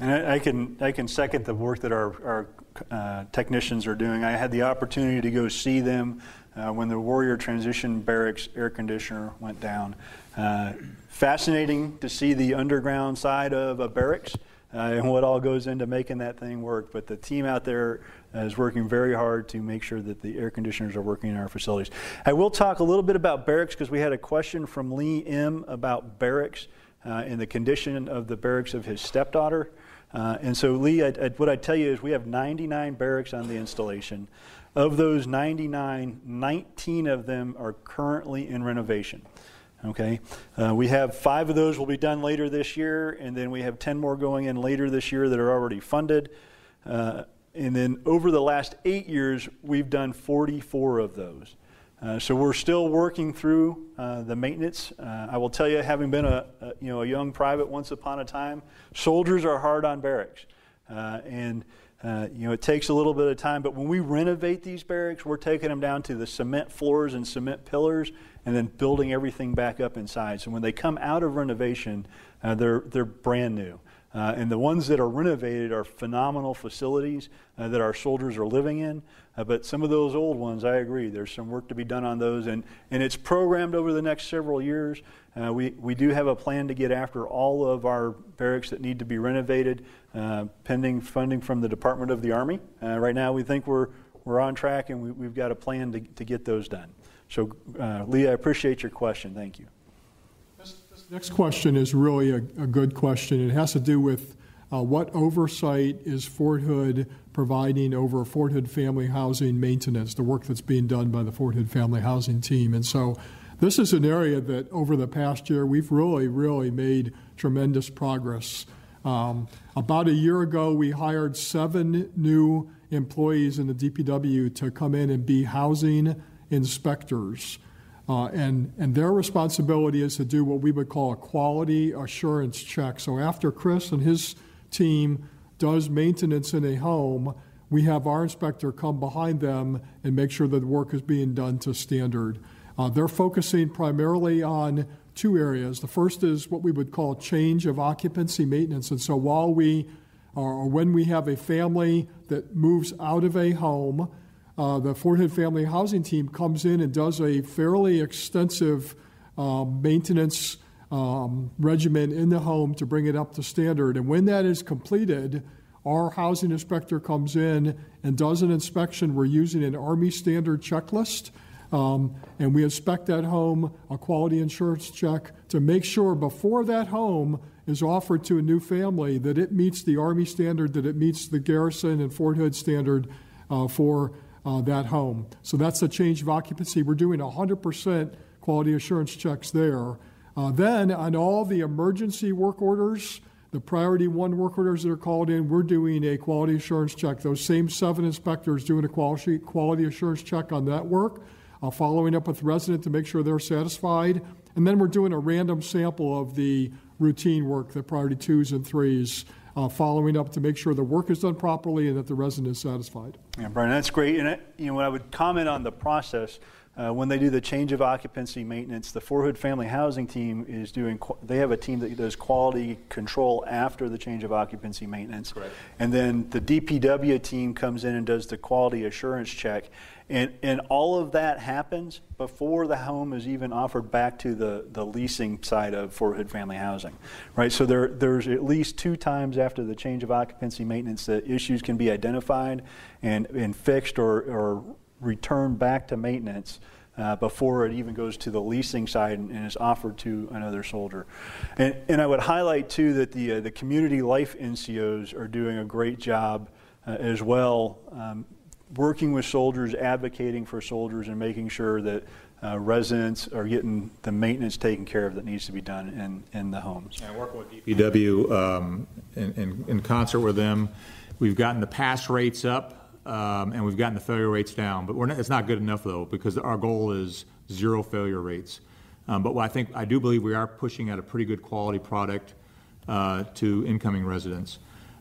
And I, I, can I can second the work that our, our uh, technicians are doing. I had the opportunity to go see them uh, when the Warrior Transition Barracks air conditioner went down. Uh, fascinating to see the underground side of a barracks. uh, and what all goes into making that thing work. But the team out there is working very hard to make sure that the air conditioners are working in our facilities. I will talk a little bit about barracks because we had a question from Lee M about barracks uh, and the condition of the barracks of his stepdaughter. Uh, and so, Lee, I, I, what I'd tell you is we have 99 barracks on the installation. Of those 99, 19 of them are currently in renovation. Okay, uh, we have five of those will be done later this year, and then we have 10 more going in later this year that are already funded. Uh, and then over the last eight years, we've done 44 of those. Uh, so we're still working through uh, the maintenance. Uh, I will tell you, having been a, a, you know a young private once upon a time, soldiers are hard on barracks, uh, and uh, you know it takes a little bit of time. But when we renovate these barracks, we're taking them down to the cement floors and cement pillars, and then building everything back up inside. So when they come out of renovation, uh, they're they're brand new. Uh, and the ones that are renovated are phenomenal facilities uh, that our soldiers are living in. Uh, but some of those old ones, I agree, there's some work to be done on those. And, and it's programmed over the next several years. Uh, we, we do have a plan to get after all of our barracks that need to be renovated, uh, pending funding from the Department of the Army. Uh, right now, we think we're, we're on track and we, we've got a plan to, to get those done. So, Lee, I appreciate your question. Thank you. This next question is really a, a good question. It has to do with uh, what oversight is Fort Hood providing over Fort Hood family housing maintenance, the work that's being done by the Fort Hood family housing team. And so this is an area that over the past year we've really, really made tremendous progress. Um, about a year ago, we hired seven new employees in the DPW to come in and be housing inspectors. Uh, and, and their responsibility is to do what we would call a quality assurance check. So after Chris and his team does maintenance in a home, we have our inspector come behind them and make sure that the work is being done to standard. Uh, they're focusing primarily on two areas. The first is what we would call change of occupancy maintenance. And so while we, or when we have a family that moves out of a home, uh, the Fort Hood Family Housing Team comes in and does a fairly extensive um, maintenance um, regimen in the home to bring it up to standard. And when that is completed, our housing inspector comes in and does an inspection. We're using an Army standard checklist. Um, and we inspect that home, a quality insurance check, to make sure before that home is offered to a new family that it meets the Army standard, that it meets the Garrison and Fort Hood standard uh, for uh, that home. So that's a change of occupancy. We're doing 100% quality assurance checks there. Uh, then on all the emergency work orders, the priority one work orders that are called in, we're doing a quality assurance check. Those same seven inspectors doing a quality, quality assurance check on that work, uh, following up with resident to make sure they're satisfied. And then we're doing a random sample of the routine work, the priority twos and threes uh, following up to make sure the work is done properly and that the resident is satisfied. Yeah, Brian, that's great. And you know, when I would comment on the process, uh, when they do the change of occupancy maintenance, the Fort Hood Family Housing team is doing. They have a team that does quality control after the change of occupancy maintenance, Correct. and then the DPW team comes in and does the quality assurance check. And, and all of that happens before the home is even offered back to the, the leasing side of Fort Hood Family Housing, right? So there, there's at least two times after the change of occupancy maintenance that issues can be identified and, and fixed or, or returned back to maintenance uh, before it even goes to the leasing side and, and is offered to another soldier. And, and I would highlight too that the, uh, the community life NCOs are doing a great job uh, as well. Um, working with soldiers, advocating for soldiers, and making sure that uh, residents are getting the maintenance taken care of that needs to be done in, in the homes. And working with DPW um, in, in, in, concert with them, we've gotten the pass rates up um, and we've gotten the failure rates down. But not, it's not good enough though because our goal is zero failure rates. Um, but I think I do believe we are pushing out a pretty good quality product uh, to incoming residents.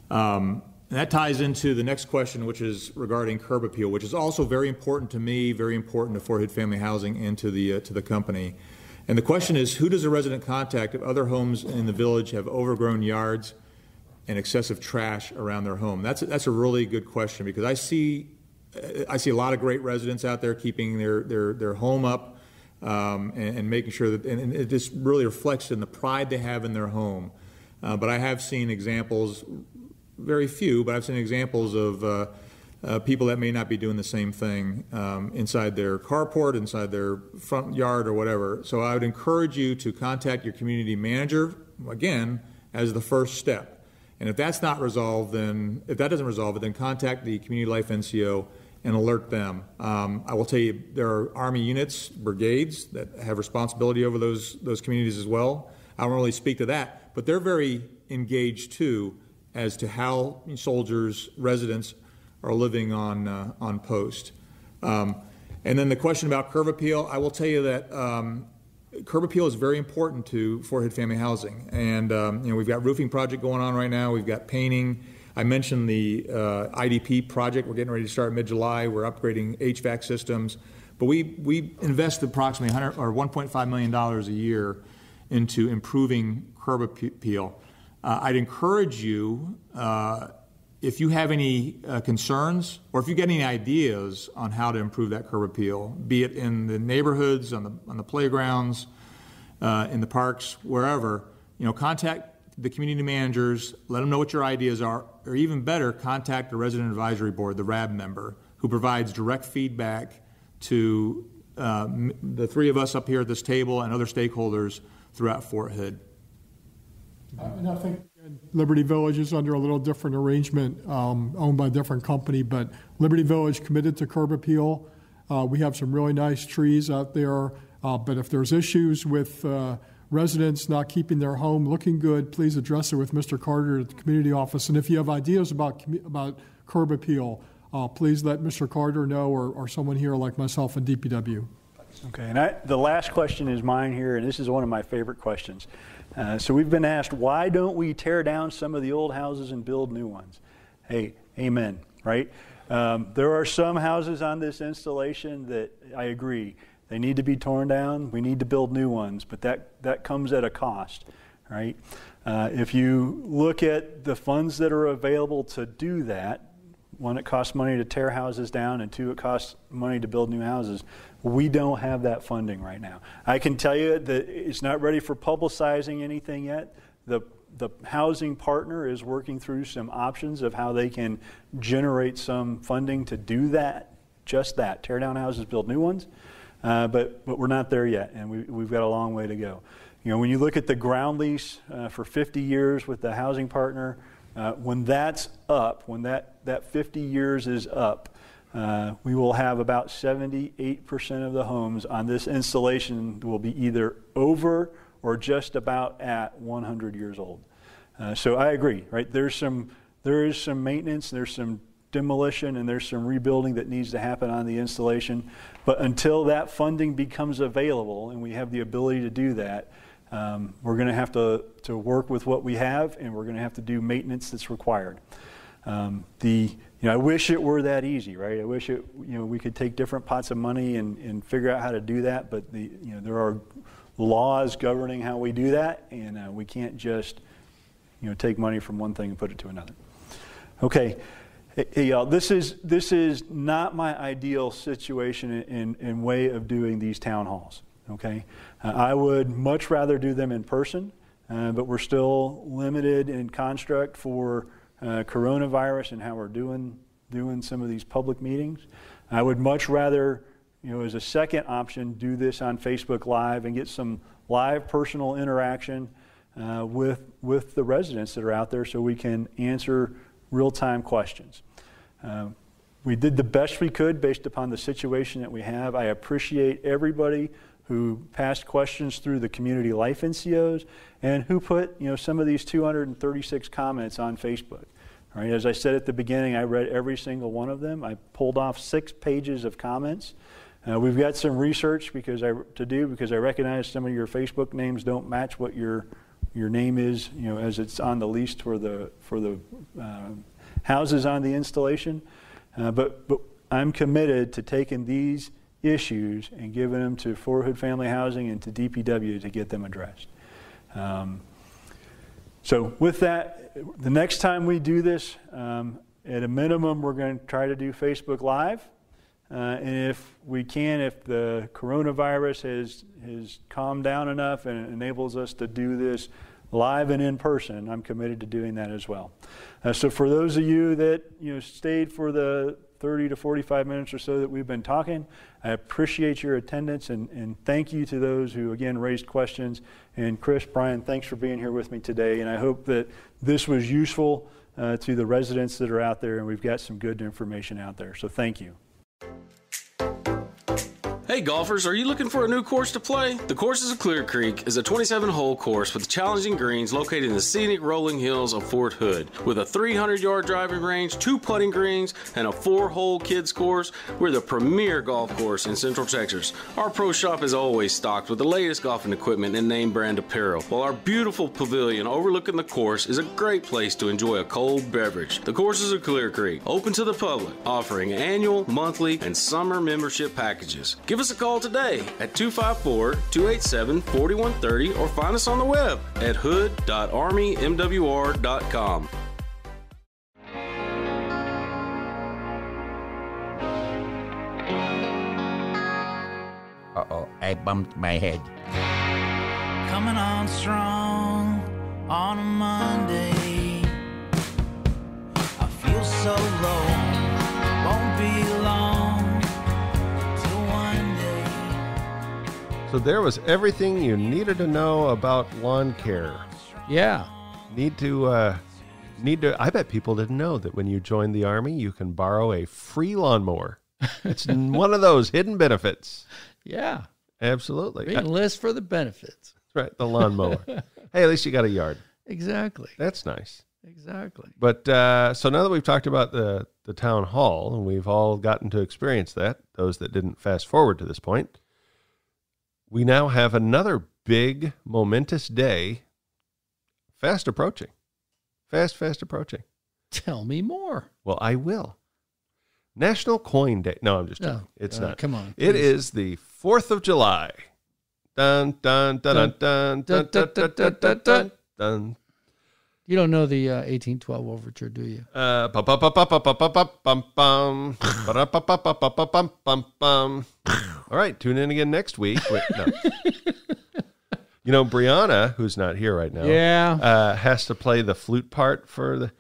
Um, and that ties into the next question, which is regarding curb appeal, which is also very important to me, very important to Fort Hood Family Housing and to the, uh, to the company. And the question is, who does a resident contact if other homes in the village have overgrown yards and excessive trash around their home? That's a, that's a really good question because I see, I see a lot of great residents out there keeping their, their, their home up um, and, and, making sure that, and, it just really reflects in the pride they have in their home Uh, but I have seen examples, very few, but I've seen examples of uh, uh, people that may not be doing the same thing um, inside their carport, inside their front yard, or whatever. So I would encourage you to contact your community manager, again, as the first step. And if that's not resolved, then, if that doesn't resolve it, then contact the Community Life NCO and alert them. Um, I will tell you, there are Army units, brigades that have responsibility over those, those communities as well. I don't really speak to that, but they're very engaged too as to how soldiers, residents are living on, uh, on post. Um, and then the question about curb appeal, I will tell you that um, curb appeal is very important to Fort Hood Family Housing. And, um, you know, we've got roofing project going on right now. We've got painting. I mentioned the uh, IDP project. We're getting ready to start mid-July. We're upgrading HVAC systems. But we, we invest approximately 100 or $1.5 million a year into improving curb appeal. Uh, I'd encourage you, uh, if you have any uh, concerns or if you get any ideas on how to improve that curb appeal, be it in the neighborhoods, on the, on the playgrounds, uh, in the parks, wherever, you know, contact the community managers, let them know what your ideas are, or even better, contact the resident advisory board, the RAB member, who provides direct feedback to uh, the three of us up here at this table and other stakeholders throughout Fort Hood. Uh, and I think Liberty Village is under a little different arrangement, um, owned by a different company, but Liberty Village committed to curb appeal. Uh, we have some really nice trees out there, uh, but if there's issues with uh, residents not keeping their home looking good, please address it with Mr. Carter at the community office. And if you have ideas about about curb appeal, uh, please let Mr. Carter know or, or someone here like myself in DPW. Okay, and I, the last question is mine here, and this is one of my favorite questions. Uh, so we've been asked, why don't we tear down some of the old houses and build new ones? Hey, amen, right? Um, there are some houses on this installation that I agree they need to be torn down. We need to build new ones, but that, that comes at a cost, right? Uh, if you look at the funds that are available to do that, one, it costs money to tear houses down, and two, it costs money to build new houses. We don't have that funding right now. I can tell you that it's not ready for publicizing anything yet. The the housing partner is working through some options of how they can generate some funding to do that, just that, tear down houses, build new ones. Uh, but, but we're not there yet, and we, we've got a long way to go. You know, when you look at the ground lease uh, for 50 years with the housing partner, uh, when that's up, when that, that 50 years is up, uh, we will have about 78% of the homes on this installation will be either over or just about at 100 years old. Uh, so I agree, right? There's some, there is some maintenance, there's some demolition and there's some rebuilding that needs to happen on the installation. But until that funding becomes available and we have the ability to do that, um, we're going to have to, to work with what we have and we're going to have to do maintenance that's required. Um, the, you know, I wish it were that easy, right? I wish it, you know, we could take different pots of money and, and figure out how to do that, but the, you know, there are laws governing how we do that, and uh, we can't just, you know, take money from one thing and put it to another. Okay, Hey, y'all, this is, this is not my ideal situation in way of doing these town halls, okay? Uh, I would much rather do them in person, uh, but we're still limited in construct for uh, coronavirus and how we're doing, doing some of these public meetings. I would much rather, you know, as a second option, do this on Facebook Live and get some live personal interaction uh, with, with the residents that are out there so we can answer real time questions. Uh, we did the best we could based upon the situation that we have. I appreciate everybody who passed questions through the community life NCOs and who put you know some of these 236 comments on Facebook. Right, as I said at the beginning, I read every single one of them. I pulled off six pages of comments. Uh, we've got some research because I, to do because I recognize some of your Facebook names don't match what your your name is, you know, as it's on the lease for the for the uh, houses on the installation. Uh, but but I'm committed to taking these issues and giving them to Fort Hood Family Housing and to DPW to get them addressed. Um, so with that, the next time we do this, um, at a minimum, we're going to try to do Facebook Live. Uh, and if we can, if the coronavirus has, has calmed down enough and enables us to do this live and in person. I'm committed to doing that as well. Uh, so for those of you that you know stayed for the 30 to 45 minutes or so that we've been talking, I appreciate your attendance and, and thank you to those who again raised questions. And Chris, Brian, thanks for being here with me today. And I hope that this was useful uh, to the residents that are out there, and we've got some good information out there. So thank you. Hey golfers, are you looking for a new course to play? The Courses of Clear Creek is a 27 hole course with challenging greens located in the scenic rolling hills of Fort Hood. With a 300 yard driving range, two putting greens, and a four hole kids course, we're the premier golf course in Central Texas. Our pro shop is always stocked with the latest golfing equipment and name brand apparel, while our beautiful pavilion overlooking the course is a great place to enjoy a cold beverage. The Courses of Clear Creek, open to the public, offering annual, monthly, and summer membership packages. Give us a call today at 254 287 4130 or find us on the web at hood.armymwr.com. Uh oh, I bumped my head. Coming on strong on a So there was everything you needed to know about lawn care. Yeah. Need to uh, need to. I bet people didn't know that when you join the army, you can borrow a free lawnmower. It's one of those hidden benefits. Yeah. Absolutely, list for the benefits. right. The lawnmower. hey, at least you got a yard. Exactly. That's nice. Exactly. But uh, so now that we've talked about the the town hall and we've all gotten to experience that, those that didn't fast forward to this point, we now have another big momentous day fast approaching. Fast, fast approaching. Tell me more. Well, I will. National Coin Day. No, I'm just No. joking. It's Uh, not. come on, It please. is the 4th of July. Dun, dun, dun, dun, dun, dun, dun, dun, dun, dun, dun, dun. You don't know the uh, 1812 overture, do you? All right, tune in again next week. Wait, no. you know, Brianna, who's not here right now, yeah, uh, has to play the flute part for the.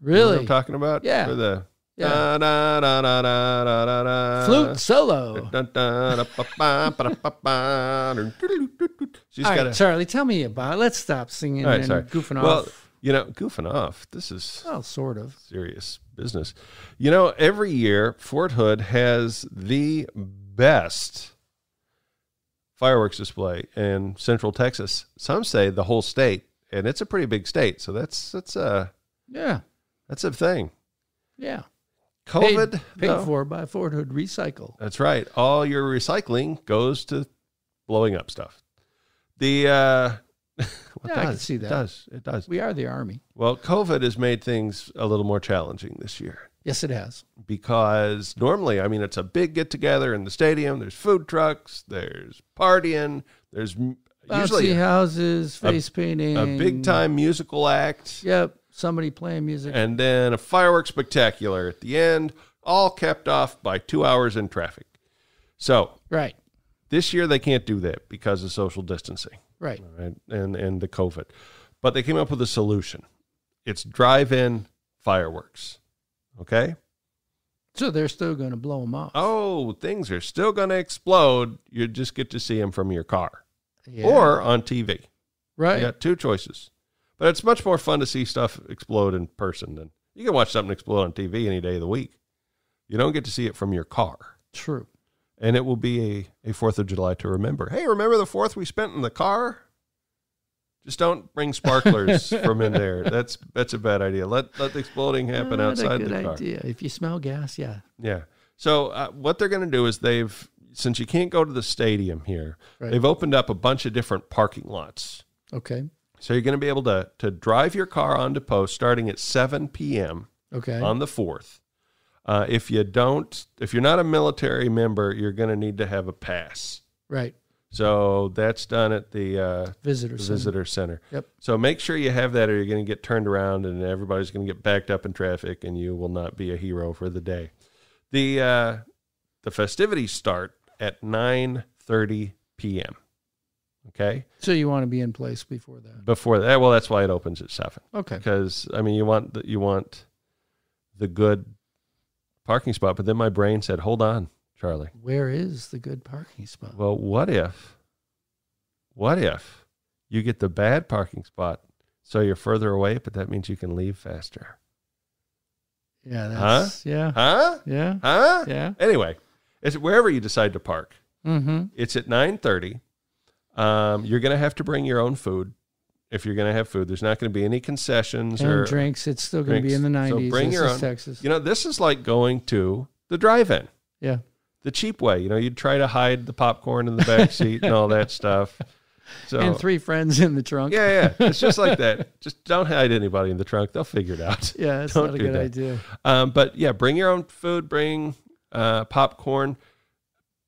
Really? You know I'm talking about? Yeah. For the yeah. Da, da, da, da, da, da, da, da. Flute solo. Da, ba, ba, ba, ba, ba. She's All got right. Charlie, tell me about it. Let's stop singing All right, and sorry. goofing well, off. you know, goofing off. This is Well, sort of. serious business. You know, every year Fort Hood has the best fireworks display in Central Texas. Some say the whole state, and it's a pretty big state, so that's that's a Yeah. that's a thing. Yeah. COVID, Paid, paid though- for by Fort Hood Recycle. That's right. All your recycling goes to blowing up stuff. The uh, well, Yeah, I can see that. It does. It does. We are the Army. Well, COVID has made things a little more challenging this year. Yes, it has. because normally, I mean, it's a big get together in the stadium. There's food trucks, there's partying, there's usually Bouncy a, houses, a- face painting. a big time musical act, Yep. Somebody playing music. and then a fireworks spectacular at the end, all kept off by two hours in traffic. So right. this year they can't do that because of social distancing, Right. right? And and the COVID, but they came up with a solution. It's drive-in fireworks. Okay. So they're still going to blow them off. oh, things are still going to explode. You just get to see them from your car Yeah. or on TV. right. You got two choices. But it's much more fun to see stuff explode in person than you can watch something explode on TV any day of the week. You don't get to see it from your car. True. And it will be a, a 4th of July to remember. Hey, remember the 4th we spent in the car? Just don't bring sparklers from in there. That's that's a bad idea. Let let the exploding happen Not outside a good the car. idea. If you smell gas, yeah. Yeah. So uh, what they're going to do is they've since you can't go to the stadium here, Right. they've opened up a bunch of different parking lots. Okay. So you're going to be able to to drive your car onto post starting at 7 p.m. Okay. on the 4th. Uh, if you don't, if you're not a military member, you're going to need to have a pass. right. So that's done at the uh, Visitor the visitor center. Yep. So make sure you have that, or you're going to get turned around, and everybody's going to get backed up in traffic, and you will not be a hero for the day. the uh, The festivities start at 9:30 p.m. Okay. So you want to be in place before that. Before that, well, that's why it opens at seven. Okay. Because I mean, you want the, you want the good parking spot, but then my brain said, "Hold on, Charlie. Where is the good parking spot? Well, what if, what if you get the bad parking spot, so you're further away, but that means you can leave faster? Yeah, Huh? that's yeah. Huh? Yeah. Huh? Yeah. Anyway, it's wherever you decide to park. Mm-hmm. It's at nine thirty. Um, you're going to have to bring your own food if you're going to have food. There's not going to be any concessions And or drinks. It's still going to be in the drinks. So nineties. bring this your own. Texas. You know, this is like going to the drive-in. Yeah. The cheap way. You know, you'd try to hide the popcorn in the back seat and all that stuff. So and three friends in the trunk. yeah, yeah, it's just like that. Just don't hide anybody in the trunk; they'll figure it out. Yeah, that's Don't not a good that. idea. Um, but yeah, bring your own food. Bring uh, popcorn.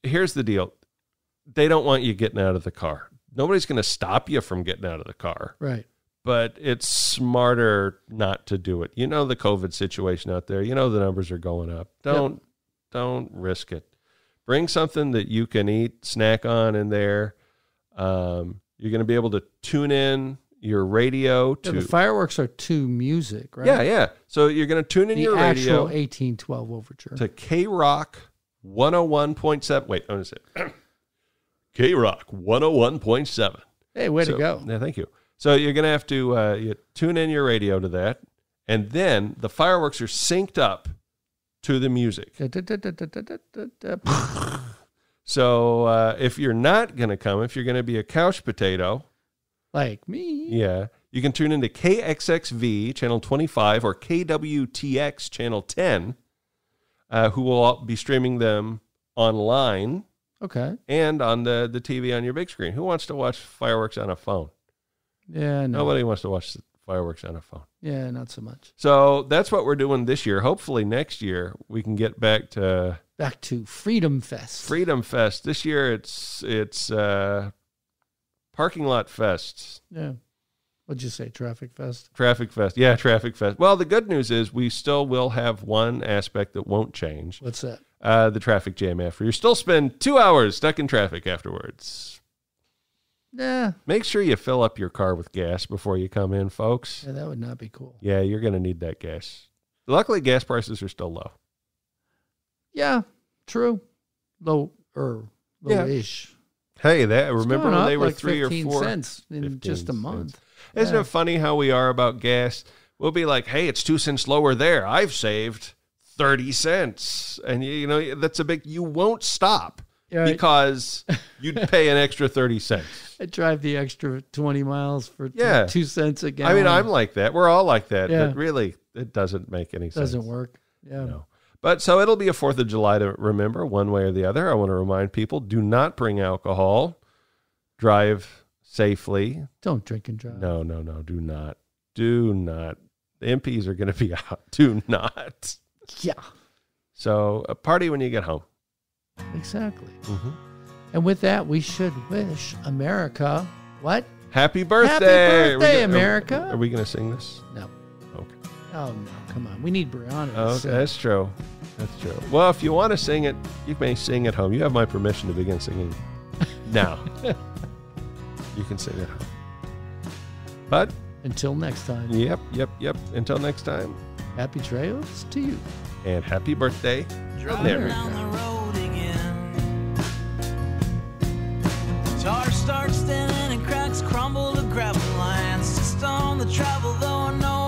Here's the deal: they don't want you getting out of the car. Nobody's going to stop you from getting out of the car. Right. But it's smarter not to do it. You know the COVID situation out there. You know the numbers are going up. Don't don't risk it. Bring something that you can eat, snack on in there. Um, you're going to be able to tune in your radio Yeah, to the fireworks are to music, right? yeah, yeah. So you're going to tune in The your actual radio 1812 overture. to K Rock 101.7. Wait, I'm going to say K Rock 101.7. Hey, way So- to go. Yeah, thank you. So you're going to have to uh, you tune in your radio to that, and then the fireworks are synced up to the music. So uh, if you're not going to come, if you're going to be a couch potato, Like me. yeah, you can tune into KXXV channel 25 or KWTX channel 10, uh, who will be streaming them online Okay. and on the, the TV on your big screen. Who wants to watch fireworks on a phone? Yeah, no. Nobody wants to watch fireworks on a phone. Yeah, not so much. So that's what we're doing this year. Hopefully next year we can get back to Back to Freedom Fest. Freedom Fest. This year it's it's uh, parking lot fest. Yeah. What'd you say? Traffic Fest? Traffic Fest. Yeah, Traffic Fest. Well, the good news is we still will have one aspect that won't change. What's that? Uh, the traffic jam after. You still spend two hours stuck in traffic afterwards. Yeah. Make sure you fill up your car with gas before you come in, folks. Yeah, that would not be cool. Yeah, you're going to need that gas. Luckily, gas prices are still low. Yeah, true. Low or low-ish. Hey, that remember when they were like three or four cents in 15 just a cents. Isn't Yeah. it funny how we are about gas? We'll be like, "Hey, it's two cents lower there. I've saved thirty cents," and you, you know that's a big. You won't stop because you'd pay an extra thirty cents. I drive the extra 20 miles for Yeah. two cents a I gallon. I mean, I'm like that. We're all like that, Yeah. but really, it doesn't make any sense. It doesn't work. Yeah. No. But so it'll be a Fourth of July to remember one way or the other. I want to remind people: do not bring alcohol. Drive safely. Don't drink and drive. No, no, no. Do not. Do not. The MPs are going to be out. Do not. Yeah. So a party when you get home. Exactly. Mm-hmm. And with that, we should wish America what? Happy birthday, we birthday, gonna- America. Are, are we going to sing this? No. Okay. Oh no! Come on, we need Brianna. Oh, sing. that's true. That's true. Well, if you want to sing it, you may sing at home. You have my permission to begin singing now. you can sing at home. But until next time. Yep, yep, yep. Until next time. Happy trails to you. And happy birthday. Drive down the road again. Tar starts thinning and cracks crumble gravel. Just on the travel, though I know